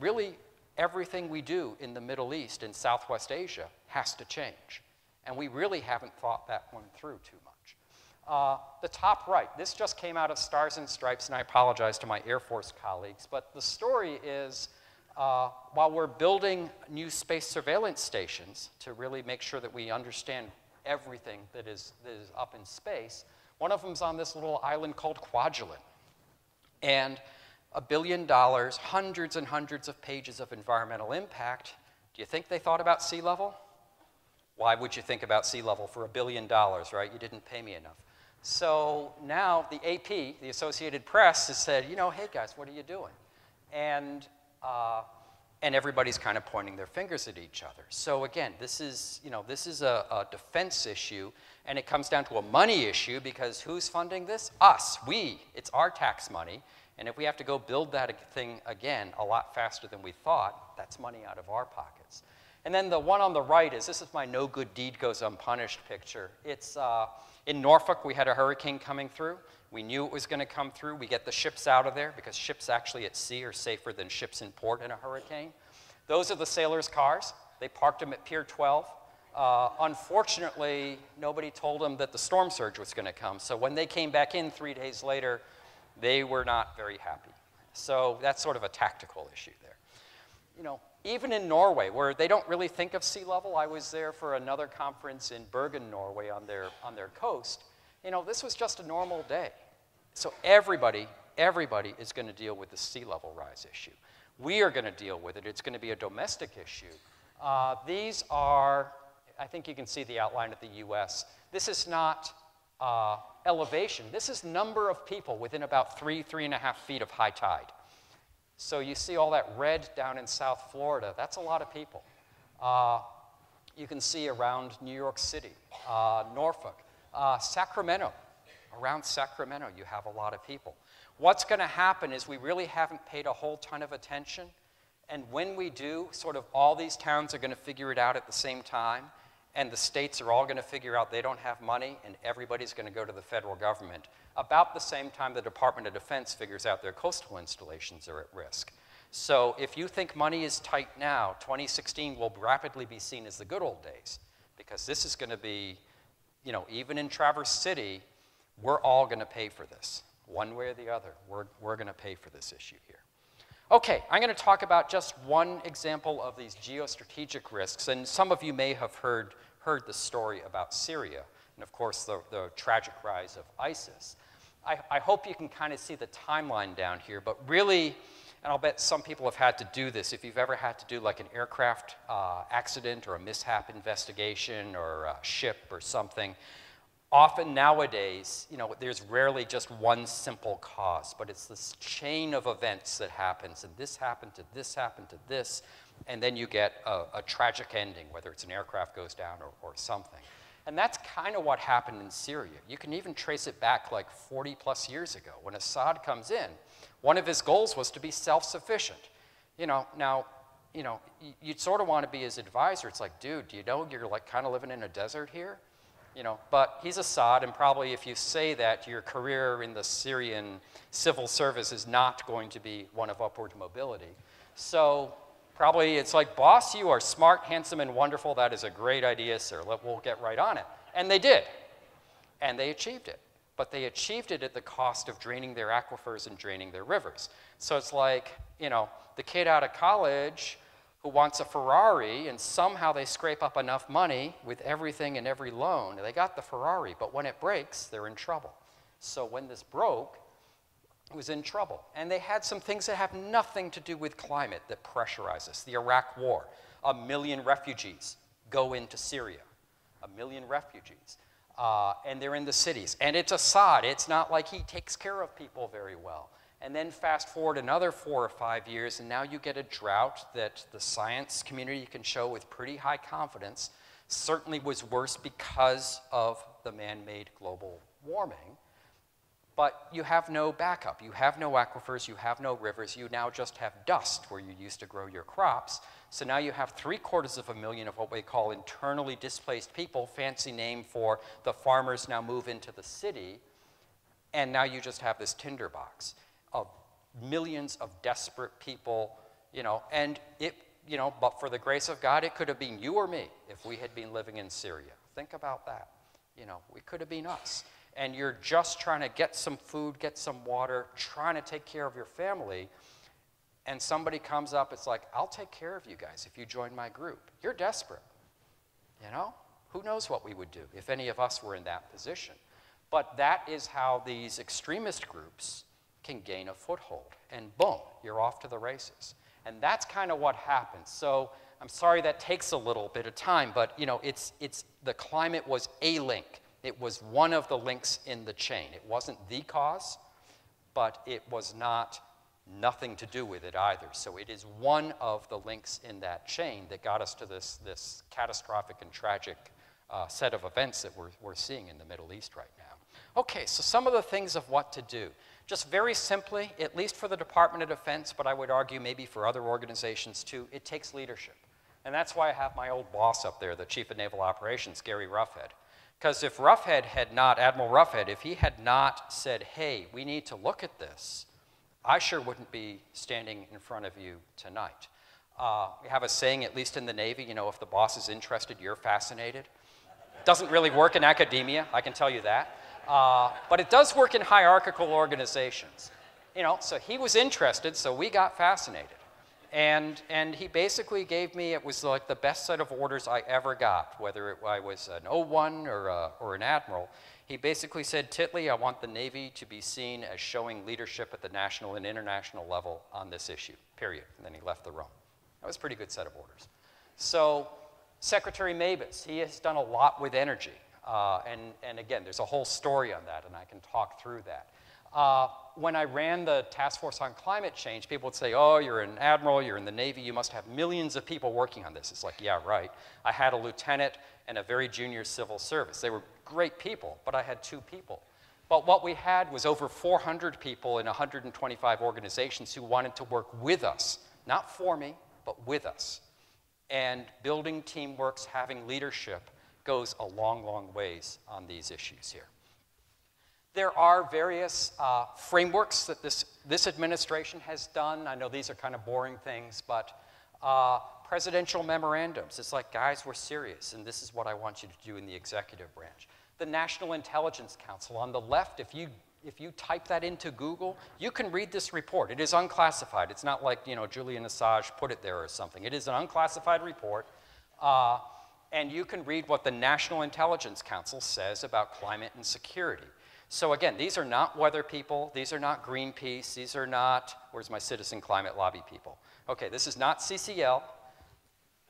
really everything we do in the Middle East and Southwest Asia has to change. And we really haven't thought that one through too much. Uh, the top right, this just came out of Stars and Stripes, and I apologize to my Air Force colleagues, but the story is uh, while we're building new space surveillance stations to really make sure that we understand everything that is, that is up in space, one of them's on this little island called Kwajalein. And a billion dollars, hundreds and hundreds of pages of environmental impact. Do you think they thought about sea level? Why would you think about sea level for a billion dollars, right? You didn't pay me enough. So now the AP, the Associated Press, has said, you know, hey guys, what are you doing? And, uh, and everybody's kind of pointing their fingers at each other. So again, this is, you know, this is a, a defense issue, and it comes down to a money issue because who's funding this? Us, we. It's our tax money. And if we have to go build that thing again a lot faster than we thought, that's money out of our pockets. And then the one on the right is this is my no good deed goes unpunished picture. It's uh, in Norfolk, we had a hurricane coming through. We knew it was going to come through. We get the ships out of there because ships actually at sea are safer than ships in port in a hurricane. Those are the sailors' cars. They parked them at Pier 12. Uh, unfortunately, nobody told them that the storm surge was going to come. So when they came back in three days later, they were not very happy. So that's sort of a tactical issue there. You know, even in Norway, where they don't really think of sea level, I was there for another conference in Bergen, Norway, on their, on their coast. You know, this was just a normal day. So everybody, everybody is going to deal with the sea level rise issue. We are going to deal with it. It's going to be a domestic issue. Uh, these are, I think you can see the outline of the US. This is not uh, elevation. This is number of people within about three, three and a half feet of high tide. So you see all that red down in South Florida. That's a lot of people. Uh, you can see around New York City, uh, Norfolk, uh, Sacramento. Around Sacramento, you have a lot of people. What's going to happen is we really haven't paid a whole ton of attention. And when we do, sort of all these towns are going to figure it out at the same time and the states are all going to figure out they don't have money, and everybody's going to go to the federal government about the same time the Department of Defense figures out their coastal installations are at risk. So if you think money is tight now, 2016 will rapidly be seen as the good old days, because this is going to be, you know, even in Traverse City, we're all going to pay for this, one way or the other. We're, we're going to pay for this issue here. Okay, I'm going to talk about just one example of these geostrategic risks, and some of you may have heard heard the story about Syria and, of course, the, the tragic rise of ISIS. I, I hope you can kind of see the timeline down here, but really, and I'll bet some people have had to do this. If you've ever had to do like an aircraft uh, accident or a mishap investigation or a ship or something, often nowadays, you know, there's rarely just one simple cause, but it's this chain of events that happens, and this happened to this happened to this, and then you get a, a tragic ending, whether it's an aircraft goes down or, or something. And that's kind of what happened in Syria. You can even trace it back like 40 plus years ago. When Assad comes in, one of his goals was to be self-sufficient. You know, now, you know, you'd sort of want to be his advisor. It's like, dude, do you know you're like kind of living in a desert here? You know, but he's Assad, and probably if you say that, your career in the Syrian civil service is not going to be one of upward mobility. So Probably it's like, boss, you are smart, handsome, and wonderful. That is a great idea, sir. We'll get right on it. And they did. And they achieved it. But they achieved it at the cost of draining their aquifers and draining their rivers. So it's like, you know, the kid out of college who wants a Ferrari, and somehow they scrape up enough money with everything and every loan. They got the Ferrari, but when it breaks, they're in trouble. So when this broke, was in trouble. And they had some things that have nothing to do with climate that pressurize us. The Iraq War, a million refugees go into Syria, a million refugees. Uh, and they're in the cities. And it's Assad. It's not like he takes care of people very well. And then fast forward another four or five years, and now you get a drought that the science community can show with pretty high confidence certainly was worse because of the man made global warming. But you have no backup. You have no aquifers, you have no rivers, you now just have dust where you used to grow your crops. So now you have three quarters of a million of what we call internally displaced people, fancy name for the farmers now move into the city, and now you just have this tinderbox of millions of desperate people, you know, and it, you know, but for the grace of God, it could have been you or me if we had been living in Syria. Think about that. You know, we could have been us and you're just trying to get some food, get some water, trying to take care of your family, and somebody comes up, it's like, I'll take care of you guys if you join my group. You're desperate. You know? Who knows what we would do if any of us were in that position? But that is how these extremist groups can gain a foothold. And boom, you're off to the races. And that's kind of what happens. So I'm sorry that takes a little bit of time, but you know, it's, it's, the climate was a link. It was one of the links in the chain. It wasn't the cause, but it was not nothing to do with it either. So it is one of the links in that chain that got us to this, this catastrophic and tragic uh, set of events that we're, we're seeing in the Middle East right now. Okay, so some of the things of what to do. Just very simply, at least for the Department of Defense, but I would argue maybe for other organizations too, it takes leadership. And that's why I have my old boss up there, the Chief of Naval Operations, Gary Roughead. Because if Roughead had not, Admiral Roughead, if he had not said, hey, we need to look at this, I sure wouldn't be standing in front of you tonight. Uh, we have a saying, at least in the Navy, you know, if the boss is interested, you're fascinated. Doesn't really work in academia, I can tell you that. Uh, but it does work in hierarchical organizations. You know, so he was interested, so we got fascinated. And, and he basically gave me, it was like the best set of orders I ever got, whether it, I was an O1 or, a, or an admiral. He basically said, Titley, I want the Navy to be seen as showing leadership at the national and international level on this issue, period. And then he left the room. That was a pretty good set of orders. So Secretary Mabus, he has done a lot with energy. Uh, and, and again, there's a whole story on that, and I can talk through that. Uh, when I ran the task force on climate change, people would say, oh, you're an admiral, you're in the Navy, you must have millions of people working on this. It's like, yeah, right. I had a lieutenant and a very junior civil service. They were great people, but I had two people. But what we had was over 400 people in 125 organizations who wanted to work with us, not for me, but with us. And building teamworks, having leadership goes a long, long ways on these issues here. There are various uh, frameworks that this, this administration has done. I know these are kind of boring things, but uh, presidential memorandums. It's like, guys, we're serious, and this is what I want you to do in the executive branch. The National Intelligence Council on the left, if you if you type that into Google, you can read this report. It is unclassified. It's not like, you know, Julian Assange put it there or something. It is an unclassified report. Uh, and you can read what the National Intelligence Council says about climate and security. So again, these are not weather people. These are not Greenpeace. These are not, where's my citizen climate lobby people? Okay, this is not CCL.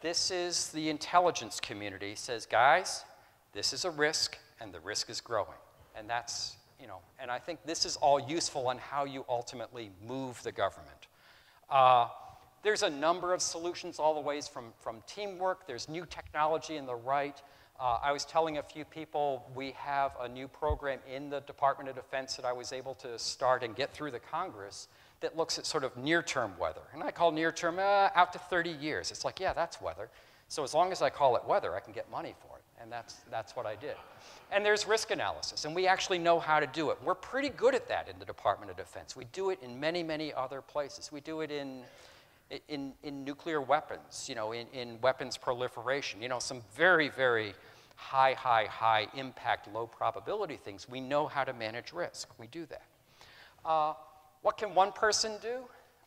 This is the intelligence community says, guys, this is a risk and the risk is growing. And that's, you know, and I think this is all useful on how you ultimately move the government. Uh, there's a number of solutions all the ways from, from teamwork. There's new technology in the right. Uh, I was telling a few people we have a new program in the Department of Defense that I was able to start and get through the Congress that looks at sort of near-term weather. And I call near-term uh, out to 30 years. It's like, yeah, that's weather. So as long as I call it weather, I can get money for it. And that's, that's what I did. And there's risk analysis, and we actually know how to do it. We're pretty good at that in the Department of Defense. We do it in many, many other places. We do it in in, in nuclear weapons, you know, in, in weapons proliferation, you know, some very, very high, high, high impact, low probability things. We know how to manage risk. We do that. Uh, what can one person do?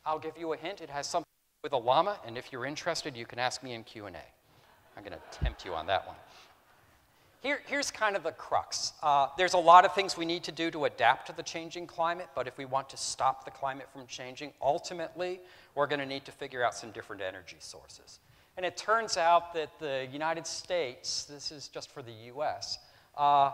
I'll give you a hint. It has something with a llama, and if you're interested, you can ask me in Q&A. I'm going to tempt you on that one. Here, here's kind of the crux. Uh, there's a lot of things we need to do to adapt to the changing climate, but if we want to stop the climate from changing, ultimately, we're going to need to figure out some different energy sources. And it turns out that the United States, this is just for the US, uh,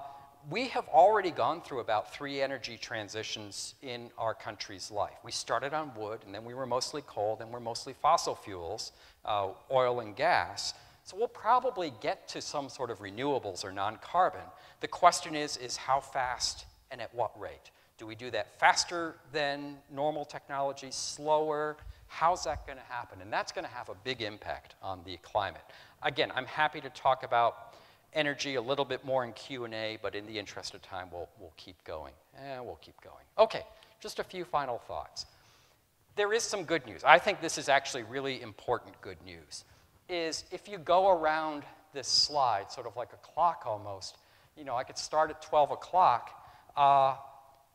we have already gone through about three energy transitions in our country's life. We started on wood, and then we were mostly coal, then we're mostly fossil fuels, uh, oil and gas. So we'll probably get to some sort of renewables or non-carbon. The question is, is how fast and at what rate? Do we do that faster than normal technology, slower? How's that going to happen? And that's going to have a big impact on the climate. Again, I'm happy to talk about energy a little bit more in Q&A, but in the interest of time, we'll, we'll keep going. Eh, we'll keep going. Okay, just a few final thoughts. There is some good news. I think this is actually really important good news. Is if you go around this slide, sort of like a clock almost, you know, I could start at 12 o'clock, uh,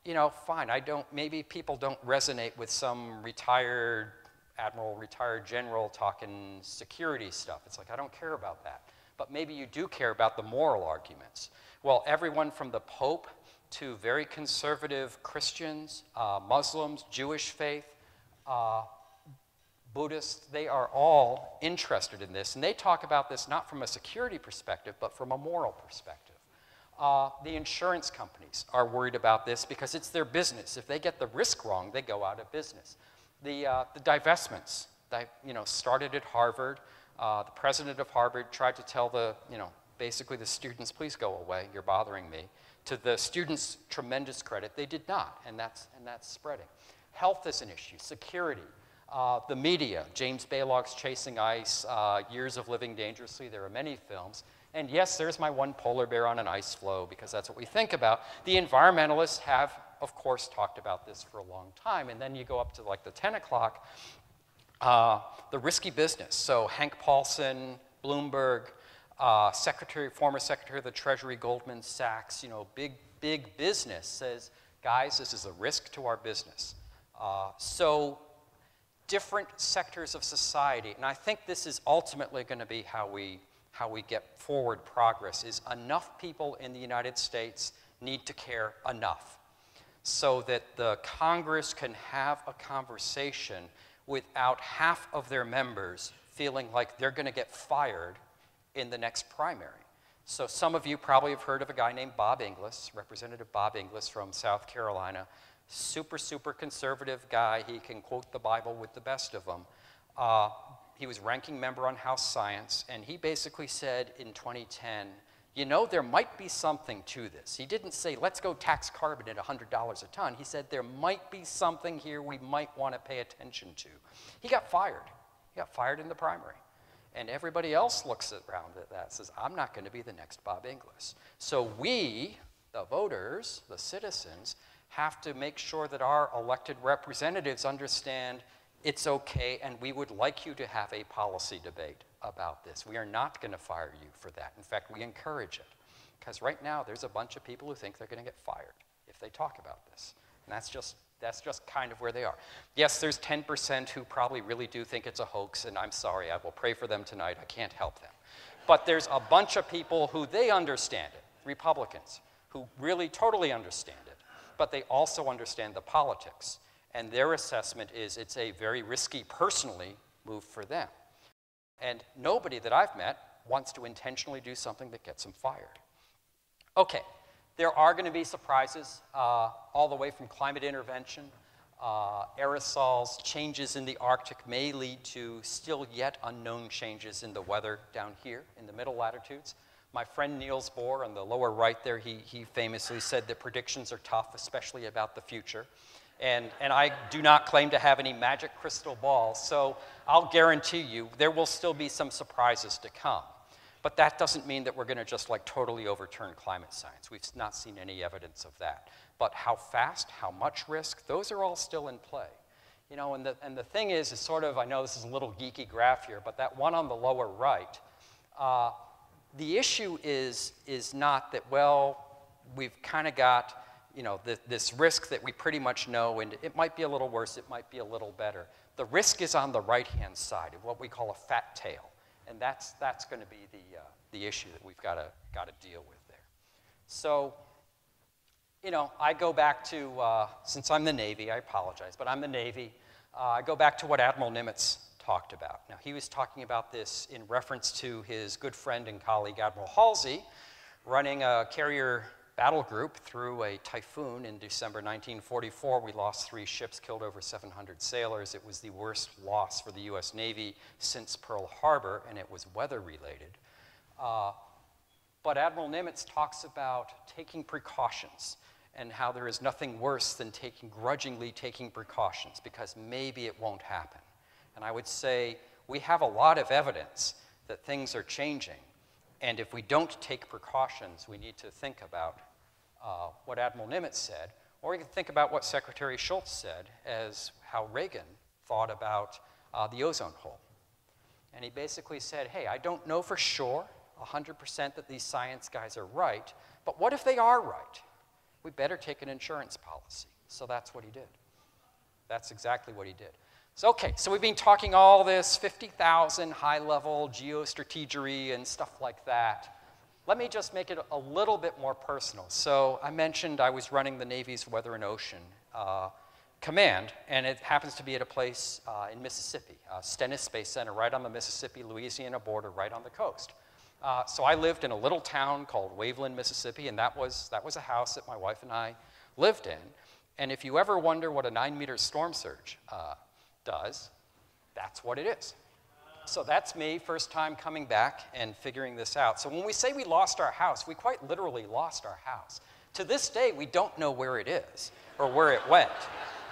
you know, fine, I don't, maybe people don't resonate with some retired admiral, retired general talking security stuff. It's like, I don't care about that but maybe you do care about the moral arguments. Well, everyone from the Pope to very conservative Christians, uh, Muslims, Jewish faith, uh, Buddhists, they are all interested in this. And they talk about this not from a security perspective, but from a moral perspective. Uh, the insurance companies are worried about this because it's their business. If they get the risk wrong, they go out of business. The, uh, the divestments that you know, started at Harvard, uh, the president of Harvard tried to tell the, you know, basically the students, please go away, you're bothering me. To the students' tremendous credit, they did not, and that's, and that's spreading. Health is an issue, security. Uh, the media, James Balog's Chasing Ice, uh, Years of Living Dangerously, there are many films. And yes, there's my one polar bear on an ice floe because that's what we think about. The environmentalists have, of course, talked about this for a long time. And then you go up to like the 10 o'clock uh, the risky business. So Hank Paulson, Bloomberg, uh, Secretary, former Secretary of the Treasury, Goldman Sachs, you know, big, big business says, guys, this is a risk to our business. Uh, so different sectors of society, and I think this is ultimately going to be how we, how we get forward progress, is enough people in the United States need to care enough so that the Congress can have a conversation without half of their members feeling like they're going to get fired in the next primary. So some of you probably have heard of a guy named Bob Inglis, Representative Bob Inglis from South Carolina. Super, super conservative guy. He can quote the Bible with the best of them. Uh, he was ranking member on House Science, and he basically said in 2010, you know, there might be something to this. He didn't say, let's go tax carbon at $100 a ton. He said, there might be something here we might want to pay attention to. He got fired. He got fired in the primary. And everybody else looks around at that and says, I'm not going to be the next Bob Inglis. So we, the voters, the citizens, have to make sure that our elected representatives understand it's okay and we would like you to have a policy debate about this. We are not going to fire you for that. In fact, we encourage it. Because right now, there's a bunch of people who think they're going to get fired if they talk about this. And that's just, that's just kind of where they are. Yes, there's 10% who probably really do think it's a hoax, and I'm sorry, I will pray for them tonight. I can't help them. But there's a bunch of people who they understand it, Republicans, who really totally understand it. But they also understand the politics. And their assessment is it's a very risky, personally, move for them. And nobody that I've met wants to intentionally do something that gets them fired. Okay, there are going to be surprises uh, all the way from climate intervention. Uh, aerosols, changes in the Arctic may lead to still yet unknown changes in the weather down here in the middle latitudes. My friend Niels Bohr on the lower right there, he, he famously said that predictions are tough, especially about the future. And, and I do not claim to have any magic crystal ball, so I'll guarantee you there will still be some surprises to come. But that doesn't mean that we're going to just like totally overturn climate science. We've not seen any evidence of that. But how fast, how much risk, those are all still in play. You know, and the, and the thing is, is sort of, I know this is a little geeky graph here, but that one on the lower right, uh, the issue is, is not that, well, we've kind of got you know, the, this risk that we pretty much know, and it might be a little worse, it might be a little better. The risk is on the right-hand side of what we call a fat tail, and that's, that's going to be the, uh, the issue that we've got to deal with there. So, you know, I go back to, uh, since I'm the Navy, I apologize, but I'm the Navy, uh, I go back to what Admiral Nimitz talked about. Now, he was talking about this in reference to his good friend and colleague, Admiral Halsey, running a carrier battle group through a typhoon in December 1944. We lost three ships, killed over 700 sailors. It was the worst loss for the U.S. Navy since Pearl Harbor, and it was weather related. Uh, but Admiral Nimitz talks about taking precautions. and how there is nothing worse than taking grudgingly taking precautions because maybe it won't happen. And I would say we have a lot of evidence that things are changing. And if we don't take precautions, we need to think about uh, what Admiral Nimitz said, or we can think about what Secretary Shultz said as how Reagan thought about uh, the ozone hole. And he basically said, hey, I don't know for sure 100% that these science guys are right, but what if they are right? We better take an insurance policy. So that's what he did. That's exactly what he did. So, okay, so we've been talking all this 50,000 high level geostrategery and stuff like that. Let me just make it a little bit more personal. So, I mentioned I was running the Navy's Weather and Ocean uh, Command, and it happens to be at a place uh, in Mississippi, uh, Stennis Space Center, right on the Mississippi Louisiana border, right on the coast. Uh, so, I lived in a little town called Waveland, Mississippi, and that was, that was a house that my wife and I lived in. And if you ever wonder what a nine meter storm surge uh, does, that's what it is. So that's me, first time coming back and figuring this out. So when we say we lost our house, we quite literally lost our house. To this day, we don't know where it is or where it went.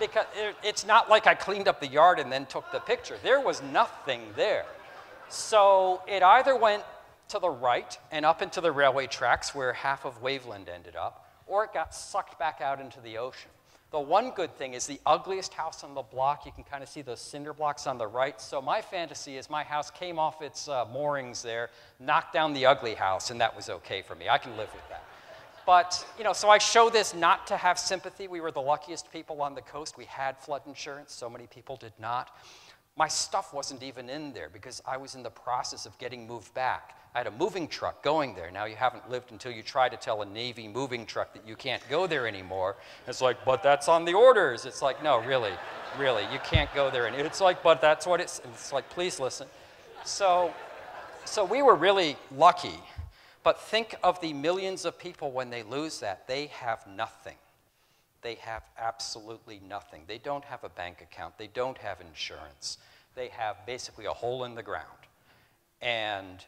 Because it's not like I cleaned up the yard and then took the picture. There was nothing there. So it either went to the right and up into the railway tracks where half of Waveland ended up, or it got sucked back out into the ocean. The one good thing is the ugliest house on the block. You can kind of see those cinder blocks on the right. So my fantasy is my house came off its uh, moorings there, knocked down the ugly house, and that was okay for me. I can live with that. But, you know, so I show this not to have sympathy. We were the luckiest people on the coast. We had flood insurance. So many people did not. My stuff wasn't even in there because I was in the process of getting moved back. I had a moving truck going there. Now, you haven't lived until you try to tell a Navy moving truck that you can't go there anymore. It's like, but that's on the orders. It's like, no, really, really, you can't go there. And it's like, but that's what it's, it's like, please listen. So, so we were really lucky. But think of the millions of people when they lose that. They have nothing they have absolutely nothing. They don't have a bank account, they don't have insurance. They have basically a hole in the ground. And,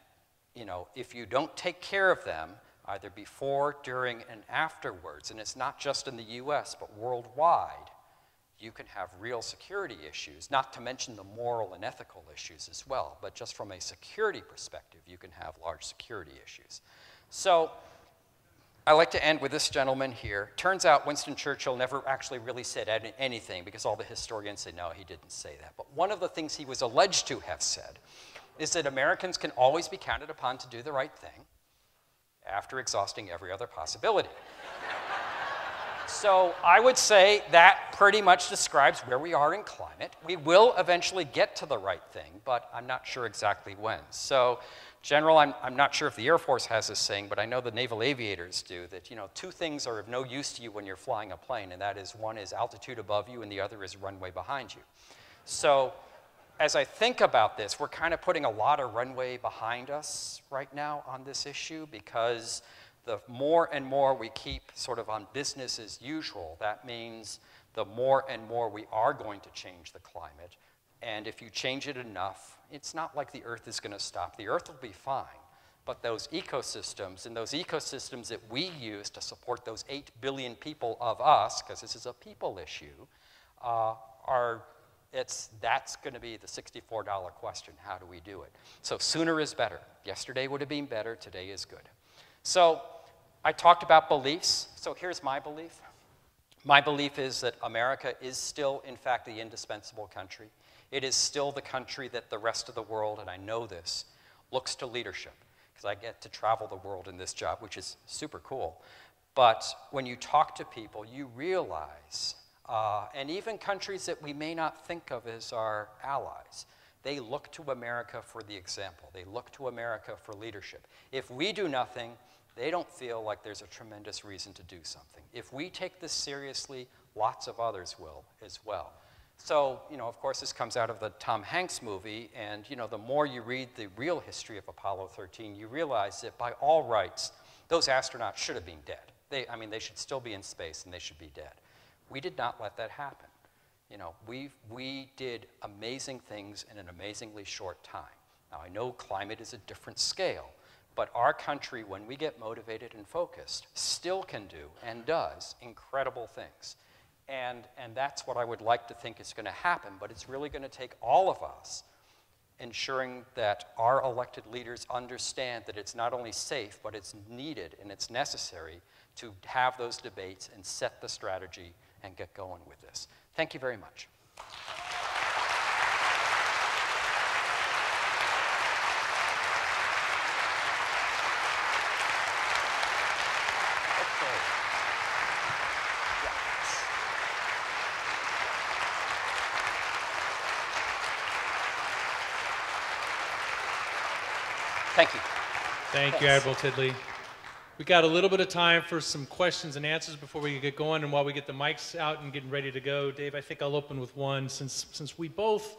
you know, if you don't take care of them, either before, during, and afterwards, and it's not just in the US, but worldwide, you can have real security issues, not to mention the moral and ethical issues as well. But just from a security perspective, you can have large security issues. So, I like to end with this gentleman here. Turns out Winston Churchill never actually really said anything because all the historians say, no, he didn't say that. But one of the things he was alleged to have said is that Americans can always be counted upon to do the right thing after exhausting every other possibility. so I would say that pretty much describes where we are in climate. We will eventually get to the right thing, but I'm not sure exactly when. So General, I'm, I'm not sure if the Air Force has this saying, but I know the naval aviators do, that you know, two things are of no use to you when you're flying a plane, and that is one is altitude above you, and the other is runway behind you. So as I think about this, we're kind of putting a lot of runway behind us right now on this issue because the more and more we keep sort of on business as usual, that means the more and more we are going to change the climate. And if you change it enough, it's not like the Earth is going to stop. The Earth will be fine. But those ecosystems and those ecosystems that we use to support those 8 billion people of us, because this is a people issue, uh, are it's, that's going to be the $64 question. How do we do it? So sooner is better. Yesterday would have been better. Today is good. So I talked about beliefs. So here's my belief. My belief is that America is still, in fact, the indispensable country. It is still the country that the rest of the world, and I know this, looks to leadership because I get to travel the world in this job, which is super cool. But when you talk to people, you realize, uh, and even countries that we may not think of as our allies, they look to America for the example. They look to America for leadership. If we do nothing, they don't feel like there's a tremendous reason to do something. If we take this seriously, lots of others will as well. So, you know, of course, this comes out of the Tom Hanks movie, and, you know, the more you read the real history of Apollo 13, you realize that by all rights, those astronauts should have been dead. They, I mean, they should still be in space and they should be dead. We did not let that happen. You know, we, we did amazing things in an amazingly short time. Now, I know climate is a different scale, But our country, when we get motivated and focused, still can do and does incredible things. And, and that's what I would like to think is going to happen, but it's really going to take all of us ensuring that our elected leaders understand that it's not only safe, but it's needed and it's necessary to have those debates and set the strategy and get going with this. Thank you very much. Thank you. Thank you, Admiral Titley. We got a little bit of time for some questions and answers before we get going, and while we get the mics out and getting ready to go, Dave, I think I'll open with one. Since since we both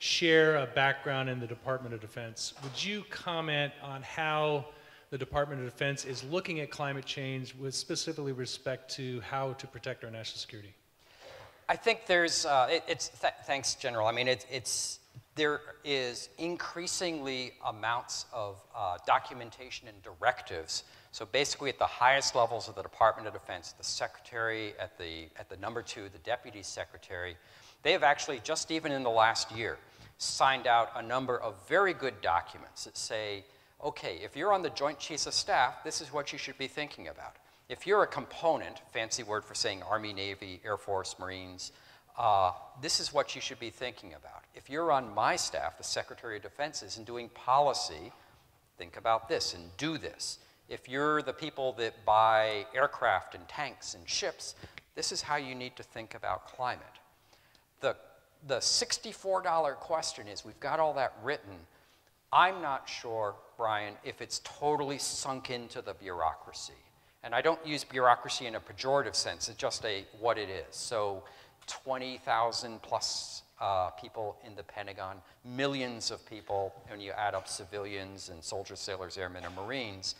share a background in the Department of Defense, would you comment on how the Department of Defense is looking at climate change with specifically respect to how to protect our national security? I think there's, uh, it, it's, th thanks, General. I mean, it, it's there is increasingly amounts of uh, documentation and directives. So basically at the highest levels of the Department of Defense, the secretary at the, at the number two, the deputy secretary, they have actually just even in the last year signed out a number of very good documents that say, okay, if you're on the Joint Chiefs of Staff, this is what you should be thinking about. If you're a component, fancy word for saying Army, Navy, Air Force, Marines, uh, this is what you should be thinking about. If you're on my staff, the Secretary of Defense is, and doing policy, think about this and do this. If you're the people that buy aircraft and tanks and ships, this is how you need to think about climate. The, the $64 question is we've got all that written. I'm not sure, Brian, if it's totally sunk into the bureaucracy. And I don't use bureaucracy in a pejorative sense, it's just a what it is. So 20,000 plus uh, people in the Pentagon, millions of people when you add up civilians and soldiers, sailors, airmen, and Marines.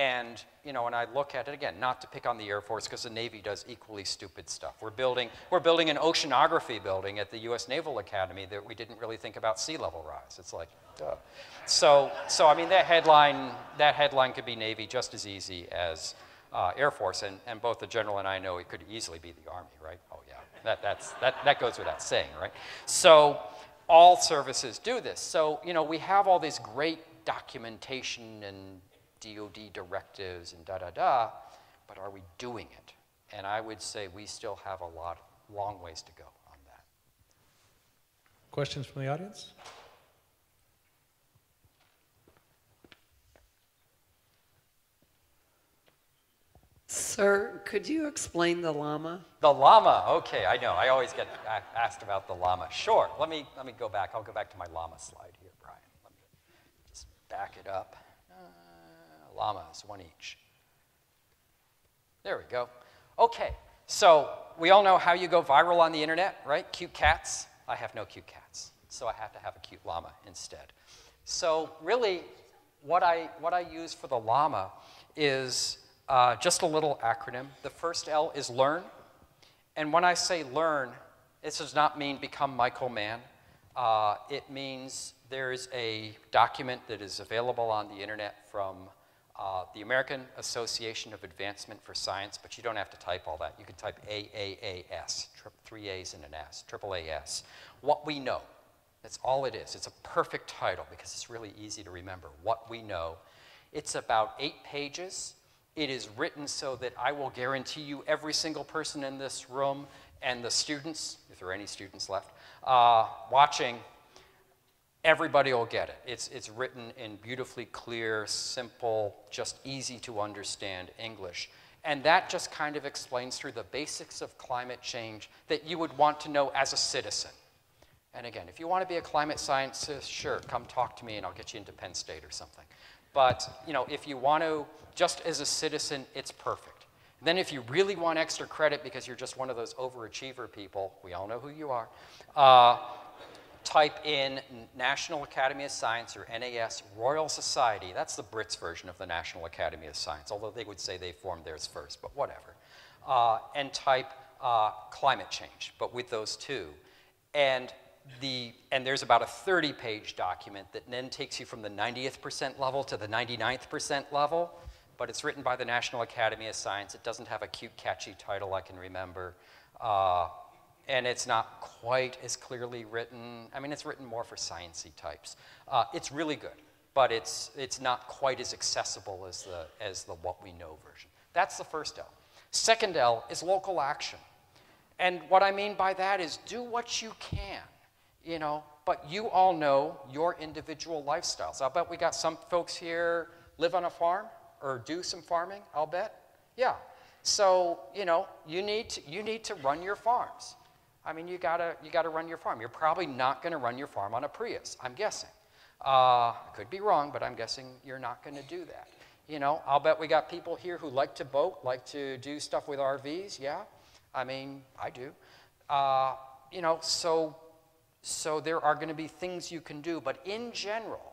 And, you know, when I look at it again, not to pick on the Air Force because the Navy does equally stupid stuff. We're building, we're building an oceanography building at the U.S. Naval Academy that we didn't really think about sea level rise. It's like, duh. So, so I mean, that headline, that headline could be Navy just as easy as uh, Air Force, and, and both the general and I know it could easily be the Army, right? Oh, yeah. That, that's, that, that goes without saying, right? So all services do this. So, you know, we have all this great documentation and DOD directives and da-da-da, but are we doing it? And I would say we still have a lot, long ways to go on that. Questions from the audience? Sir, could you explain the llama? The llama, okay, I know. I always get asked about the llama. Sure, let me, let me go back. I'll go back to my llama slide here, Brian. Let me just back it up. Llamas, one each. There we go. Okay, so we all know how you go viral on the internet, right? Cute cats. I have no cute cats, so I have to have a cute llama instead. So really, what I, what I use for the llama is uh, just a little acronym. The first L is learn. And when I say learn, this does not mean become Michael Mann. Uh, it means there's a document that is available on the internet from uh, the American Association of Advancement for Science, but you don't have to type all that. You can type AAAS, three A's and an S, triple AS. What we know. That's all it is. It's a perfect title because it's really easy to remember. What we know. It's about eight pages. It is written so that I will guarantee you every single person in this room and the students, if there are any students left, uh, watching, everybody will get it. It's, it's written in beautifully clear, simple, just easy to understand English. And that just kind of explains through the basics of climate change that you would want to know as a citizen. And again, if you want to be a climate scientist, sure, come talk to me and I'll get you into Penn State or something. But you know, if you want to, just as a citizen, it's perfect. And then if you really want extra credit because you're just one of those overachiever people, we all know who you are, uh, type in National Academy of Science or NAS Royal Society. That's the Brits version of the National Academy of Science, although they would say they formed theirs first, but whatever. Uh, and type uh, climate change, but with those two. And the, and there's about a 30 page document that then takes you from the 90th percent level to the 99th percent level, but it's written by the National Academy of Science. It doesn't have a cute, catchy title I can remember. Uh, and it's not quite as clearly written. I mean, it's written more for sciencey types. Uh, it's really good, but it's, it's not quite as accessible as the, as the what we know version. That's the first L. Second L is local action. And what I mean by that is do what you can, you know, but you all know your individual lifestyles. I'll bet we got some folks here live on a farm or do some farming, I'll bet. Yeah. So, you know, you need to, you need to run your farms. I mean, you gotta, you gotta run your farm. You're probably not gonna run your farm on a Prius, I'm guessing. Uh, could be wrong, but I'm guessing you're not gonna do that. You know, I'll bet we got people here who like to boat, like to do stuff with RVs, yeah? I mean, I do. Uh, you know, so, so there are gonna be things you can do, but in general,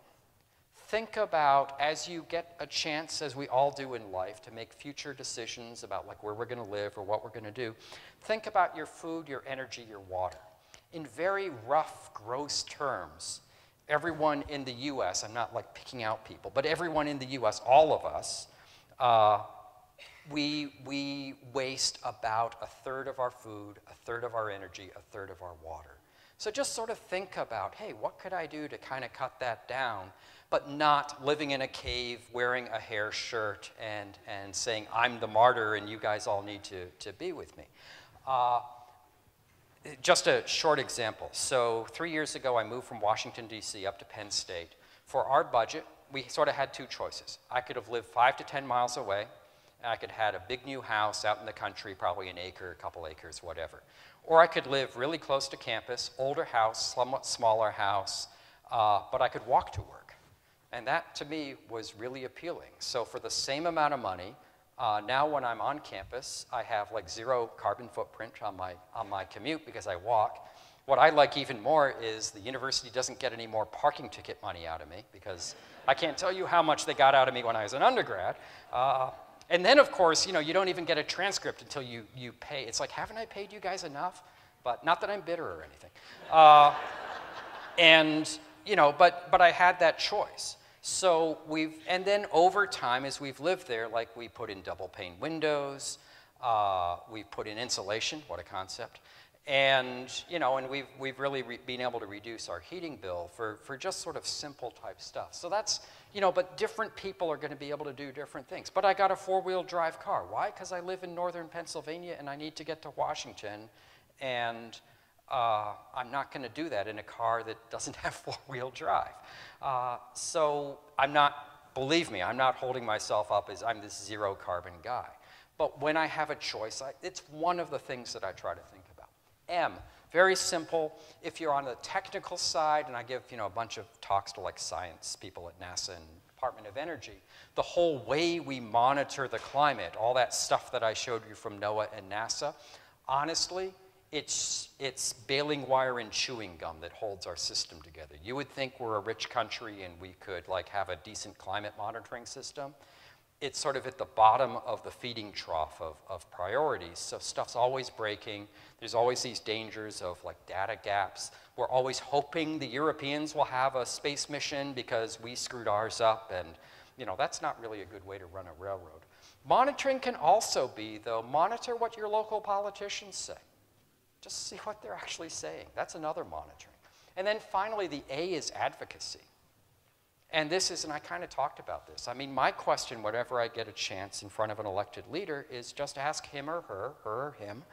think about as you get a chance, as we all do in life, to make future decisions about like where we're going to live or what we're going to do, think about your food, your energy, your water. In very rough, gross terms, everyone in the U.S., I'm not like picking out people, but everyone in the U.S., all of us, uh, we, we waste about a third of our food, a third of our energy, a third of our water. So just sort of think about, hey, what could I do to kind of cut that down? But not living in a cave wearing a hair shirt and, and saying, I'm the martyr and you guys all need to, to be with me. Uh, just a short example. So, three years ago, I moved from Washington, D.C. up to Penn State. For our budget, we sort of had two choices. I could have lived five to 10 miles away, and I could have had a big new house out in the country, probably an acre, a couple acres, whatever. Or I could live really close to campus, older house, somewhat smaller house, uh, but I could walk to work. And that to me was really appealing. So for the same amount of money, uh, now when I'm on campus, I have like zero carbon footprint on my, on my commute because I walk. What I like even more is the university doesn't get any more parking ticket money out of me because I can't tell you how much they got out of me when I was an undergrad. Uh, and then, of course, you know, you don't even get a transcript until you, you pay. It's like, haven't I paid you guys enough? But not that I'm bitter or anything. Uh, and you know, but, but I had that choice. So we've, and then over time, as we've lived there, like we put in double pane windows, uh, we put in insulation, what a concept. And, you know, and we've, we've really been able to reduce our heating bill for, for just sort of simple type stuff. So that's, you know, but different people are going to be able to do different things. But I got a four wheel drive car. Why? Because I live in northern Pennsylvania and I need to get to Washington. And, uh, I'm not going to do that in a car that doesn't have four-wheel drive. Uh, so I'm not, believe me, I'm not holding myself up as I'm this zero carbon guy. But when I have a choice, I, it's one of the things that I try to think about. M, very simple. If you're on the technical side, and I give you know a bunch of talks to like science people at NASA and Department of Energy, the whole way we monitor the climate, all that stuff that I showed you from NOAA and NASA, honestly, it's, it's baling wire and chewing gum that holds our system together. You would think we're a rich country and we could like have a decent climate monitoring system. It's sort of at the bottom of the feeding trough of, of priorities. So stuff's always breaking. There's always these dangers of like data gaps. We're always hoping the Europeans will have a space mission because we screwed ours up and you know, that's not really a good way to run a railroad. Monitoring can also be, though, monitor what your local politicians say. Just see what they're actually saying. That's another monitoring. And then finally, the A is advocacy. And this is, and I kind of talked about this. I mean, my question, whenever I get a chance in front of an elected leader, is just ask him or her, her or him,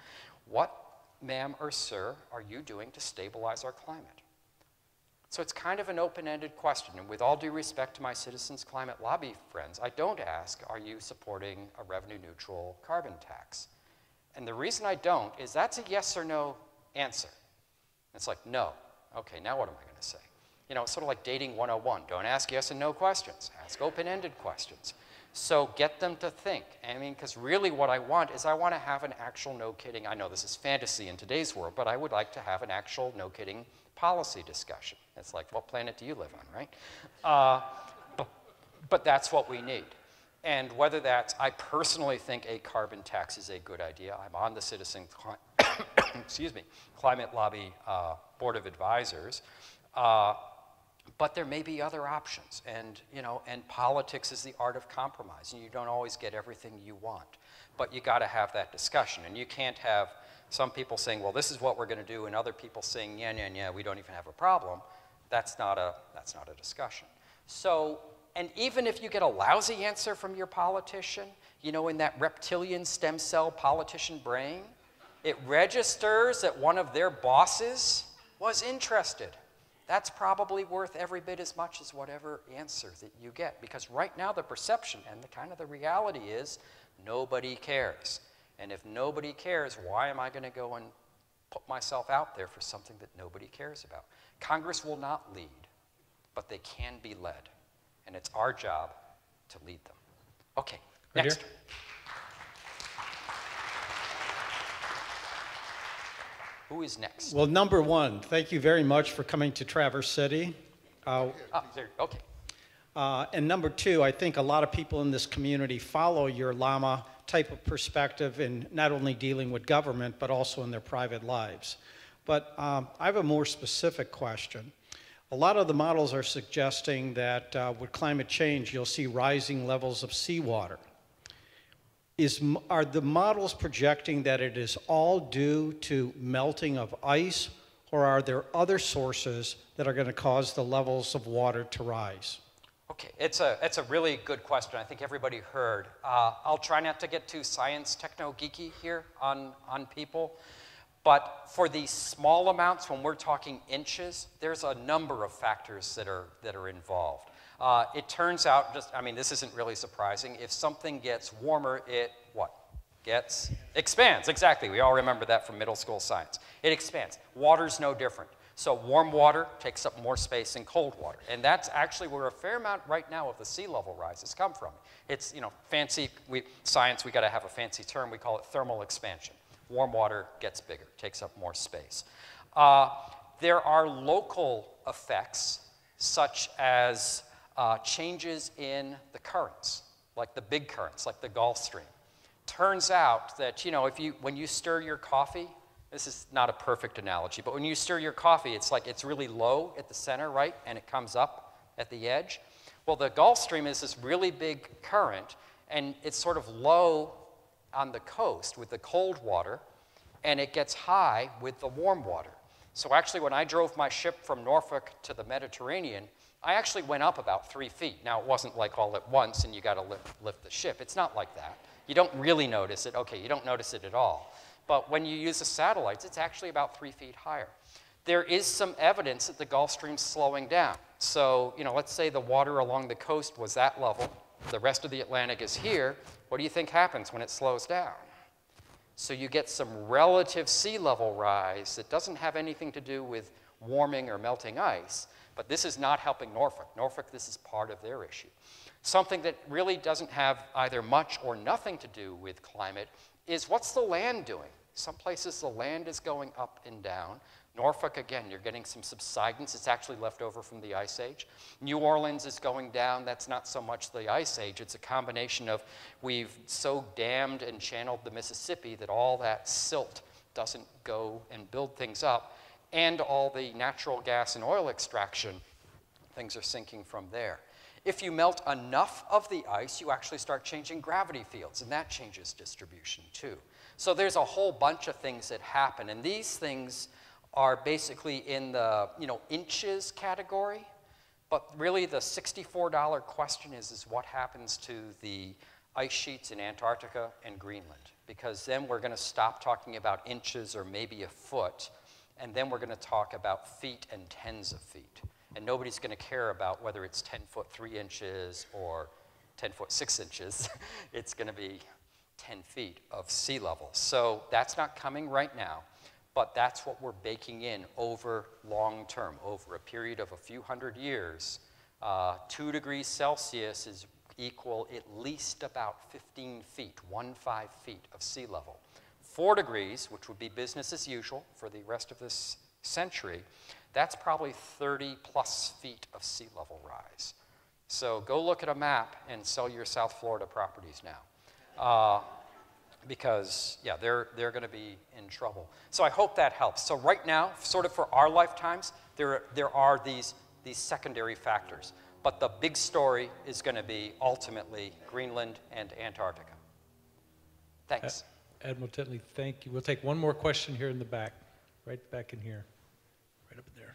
what, ma'am or sir, are you doing to stabilize our climate? So it's kind of an open ended question. And with all due respect to my Citizens Climate Lobby friends, I don't ask, are you supporting a revenue neutral carbon tax? And the reason I don't is that's a yes or no answer. It's like, no. Okay, now what am I going to say? You know, it's sort of like dating 101. Don't ask yes and no questions. Ask open-ended questions. So get them to think. I mean, because really what I want is I want to have an actual no kidding. I know this is fantasy in today's world, but I would like to have an actual no kidding policy discussion. It's like, what planet do you live on, right? Uh, but, but that's what we need. And whether that's, I personally think a carbon tax is a good idea. I'm on the Citizen, excuse me, Climate Lobby uh, Board of Advisors. Uh, but there may be other options, and you know, and politics is the art of compromise, and you don't always get everything you want. But you got to have that discussion, and you can't have some people saying, "Well, this is what we're going to do," and other people saying, "Yeah, yeah, yeah, we don't even have a problem." That's not a that's not a discussion. So, and even if you get a lousy answer from your politician, you know, in that reptilian stem cell politician brain, it registers that one of their bosses was interested that's probably worth every bit as much as whatever answer that you get. Because right now, the perception and the kind of the reality is nobody cares. And if nobody cares, why am I going to go and put myself out there for something that nobody cares about? Congress will not lead, but they can be led. And it's our job to lead them. Okay, right next. Here. Who is next? Well, number one, thank you very much for coming to Traverse City. Uh, ah, there, okay. uh, and number two, I think a lot of people in this community follow your llama type of perspective in not only dealing with government, but also in their private lives. But um, I have a more specific question. A lot of the models are suggesting that uh, with climate change, you'll see rising levels of seawater. Is, are the models projecting that it is all due to melting of ice, or are there other sources that are going to cause the levels of water to rise? Okay, it's a, it's a really good question. I think everybody heard. Uh, I'll try not to get too science techno geeky here on, on people. But for these small amounts, when we're talking inches, there's a number of factors that are, that are involved. Uh, it turns out, just I mean, this isn't really surprising. If something gets warmer, it what? Gets expands. Exactly. We all remember that from middle school science. It expands. Water's no different. So warm water takes up more space than cold water. And that's actually where a fair amount right now of the sea level rises come from. It's, you know, fancy, we, science, we got to have a fancy term. We call it thermal expansion. Warm water gets bigger, takes up more space. Uh, there are local effects such as uh, changes in the currents, like the big currents, like the Gulf Stream. Turns out that, you know, if you, when you stir your coffee, this is not a perfect analogy, but when you stir your coffee, it's like it's really low at the center, right? And it comes up at the edge. Well, the Gulf Stream is this really big current, and it's sort of low on the coast with the cold water, and it gets high with the warm water. So actually, when I drove my ship from Norfolk to the Mediterranean, I actually went up about three feet. Now, it wasn't like all at once and you got to lift, lift the ship. It's not like that. You don't really notice it. Okay, you don't notice it at all. But when you use the satellites, it's actually about three feet higher. There is some evidence that the Gulf Stream's slowing down. So, you know, let's say the water along the coast was that level, the rest of the Atlantic is here. What do you think happens when it slows down? So you get some relative sea level rise that doesn't have anything to do with warming or melting ice, but this is not helping Norfolk. Norfolk, this is part of their issue. Something that really doesn't have either much or nothing to do with climate is what's the land doing? Some places the land is going up and down. Norfolk, again, you're getting some subsidence. It's actually left over from the Ice Age. New Orleans is going down. That's not so much the Ice Age. It's a combination of we've so dammed and channeled the Mississippi that all that silt doesn't go and build things up and all the natural gas and oil extraction, things are sinking from there. If you melt enough of the ice, you actually start changing gravity fields, and that changes distribution too. So there's a whole bunch of things that happen, and these things are basically in the you know inches category. But really, the $64 question is, is what happens to the ice sheets in Antarctica and Greenland? Because then we're going to stop talking about inches or maybe a foot and then we're going to talk about feet and tens of feet. And nobody's going to care about whether it's 10 foot 3 inches or 10 foot 6 inches. it's going to be 10 feet of sea level. So that's not coming right now, but that's what we're baking in over long term, over a period of a few hundred years. Uh, 2 degrees Celsius is equal at least about 15 feet, 1 5 feet of sea level four degrees, which would be business as usual for the rest of this century, that's probably 30 plus feet of sea level rise. So go look at a map and sell your South Florida properties now. Uh, because yeah, they're, they're going to be in trouble. So I hope that helps. So right now, sort of for our lifetimes, there, there are these, these secondary factors. But the big story is going to be ultimately Greenland and Antarctica. Thanks. Admiral Titley, thank you. We'll take one more question here in the back, right back in here, right up there.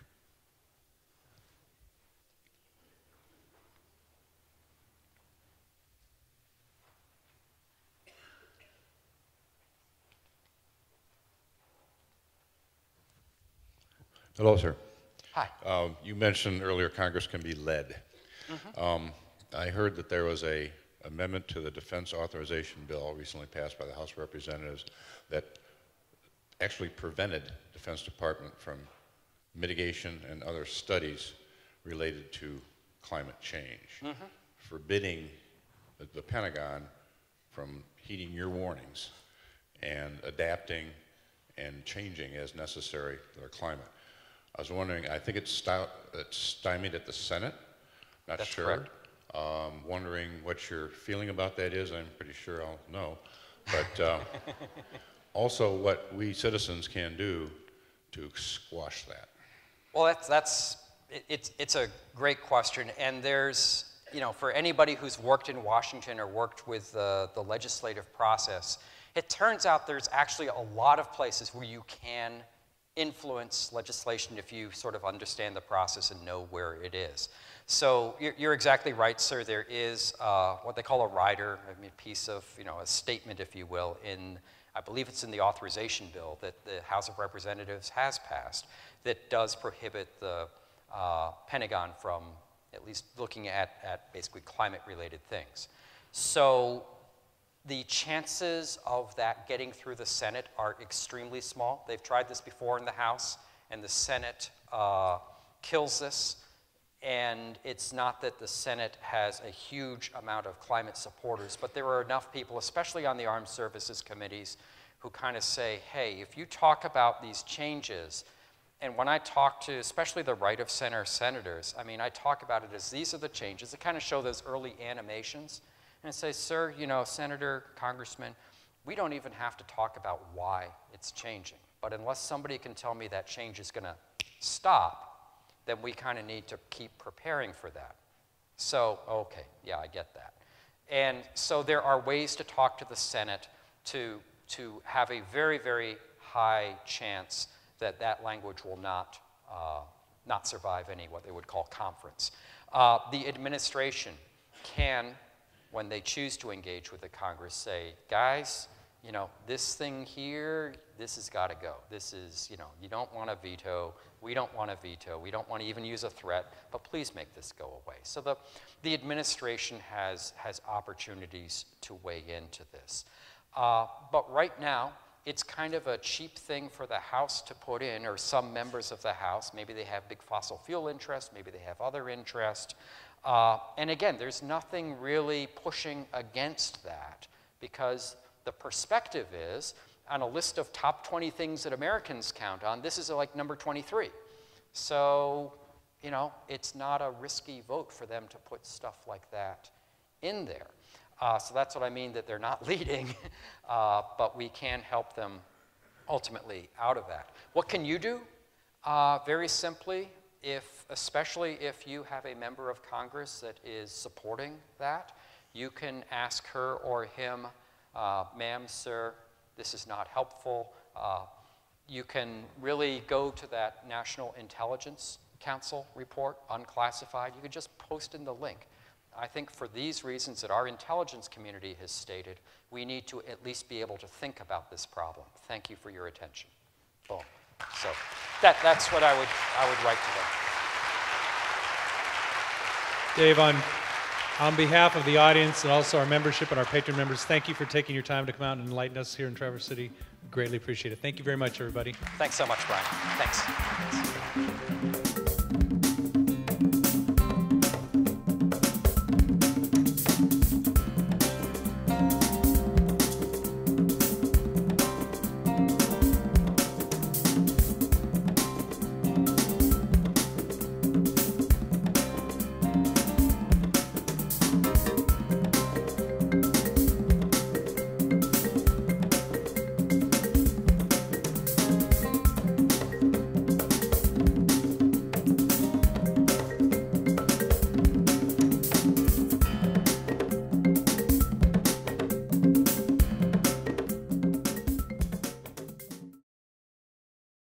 Hello, sir. Hi. Um, You mentioned earlier Congress can be led. Um, I heard that there was a amendment to the Defense Authorization Bill recently passed by the House of Representatives that actually prevented Defense Department from mitigation and other studies related to climate change, forbidding the- the Pentagon from heeding your warnings and adapting and changing as necessary to the climate. I was wondering, I think it's stout- it's stymied at the Senate, not That's sure. correct. Um, Wondering what your feeling about that is, I'm pretty sure I'll know. But uh, also what we citizens can do to squash that. Well, that's, that's it, it's, it's a great question. And there's, you know, for anybody who's worked in Washington or worked with the, the legislative process, it turns out there's actually a lot of places where you can influence legislation if you sort of understand the process and know where it is. So you're, exactly right, sir. There is uh, what they call a rider, I mean, a piece of, you know, a statement, if you will, in, I believe it's in the authorization bill that the House of Representatives has passed that does prohibit the uh, Pentagon from at least looking at, at basically climate-related things. So the chances of that getting through the Senate are extremely small. They've tried this before in the House, and the Senate uh, kills this. And it's not that the Senate has a huge amount of climate supporters, but there are enough people, especially on the Armed Services Committees, who kind of say, hey, if you talk about these changes, and when I talk to, especially the right of center senators, I mean, I talk about it as these are the changes. They kind of show those early animations and say, sir, you know, senator, congressman, we don't even have to talk about why it's changing. But unless somebody can tell me that change is going to stop, then we kind of need to keep preparing for that. So, okay, yeah, I get that. And so there are ways to talk to the Senate to, to have a very, very high chance that that language will not, uh, not survive any what they would call conference. Uh, the administration can, when they choose to engage with the Congress, say, guys, you know, this thing here, this has got to go. This is, you know, you don't want to veto. We don't want to veto. We don't want to even use a threat, but please make this go away. So the, the administration has, has opportunities to weigh into this. Uh, but right now, it's kind of a cheap thing for the House to put in, or some members of the House. Maybe they have big fossil fuel interest, maybe they have other interest. Uh, and again, there's nothing really pushing against that because the perspective is on a list of top 20 things that Americans count on, this is like number 23. So, you know, it's not a risky vote for them to put stuff like that in there. Uh, so that's what I mean that they're not leading, uh, but we can help them ultimately out of that. What can you do? Uh, very simply, if, especially if you have a member of Congress that is supporting that, you can ask her or him, uh, ma'am, sir, this is not helpful. Uh, you can really go to that National Intelligence Council report, unclassified. You can just post in the link. I think for these reasons that our intelligence community has stated, we need to at least be able to think about this problem. Thank you for your attention. Boom. So that, that's what I would, I would write to them. Dave, on, on behalf of the audience and also our membership and our patron members, thank you for taking your time to come out and enlighten us here in Traverse City. Greatly appreciate it. Thank you very much, everybody. Thanks so much, Brian. Thanks.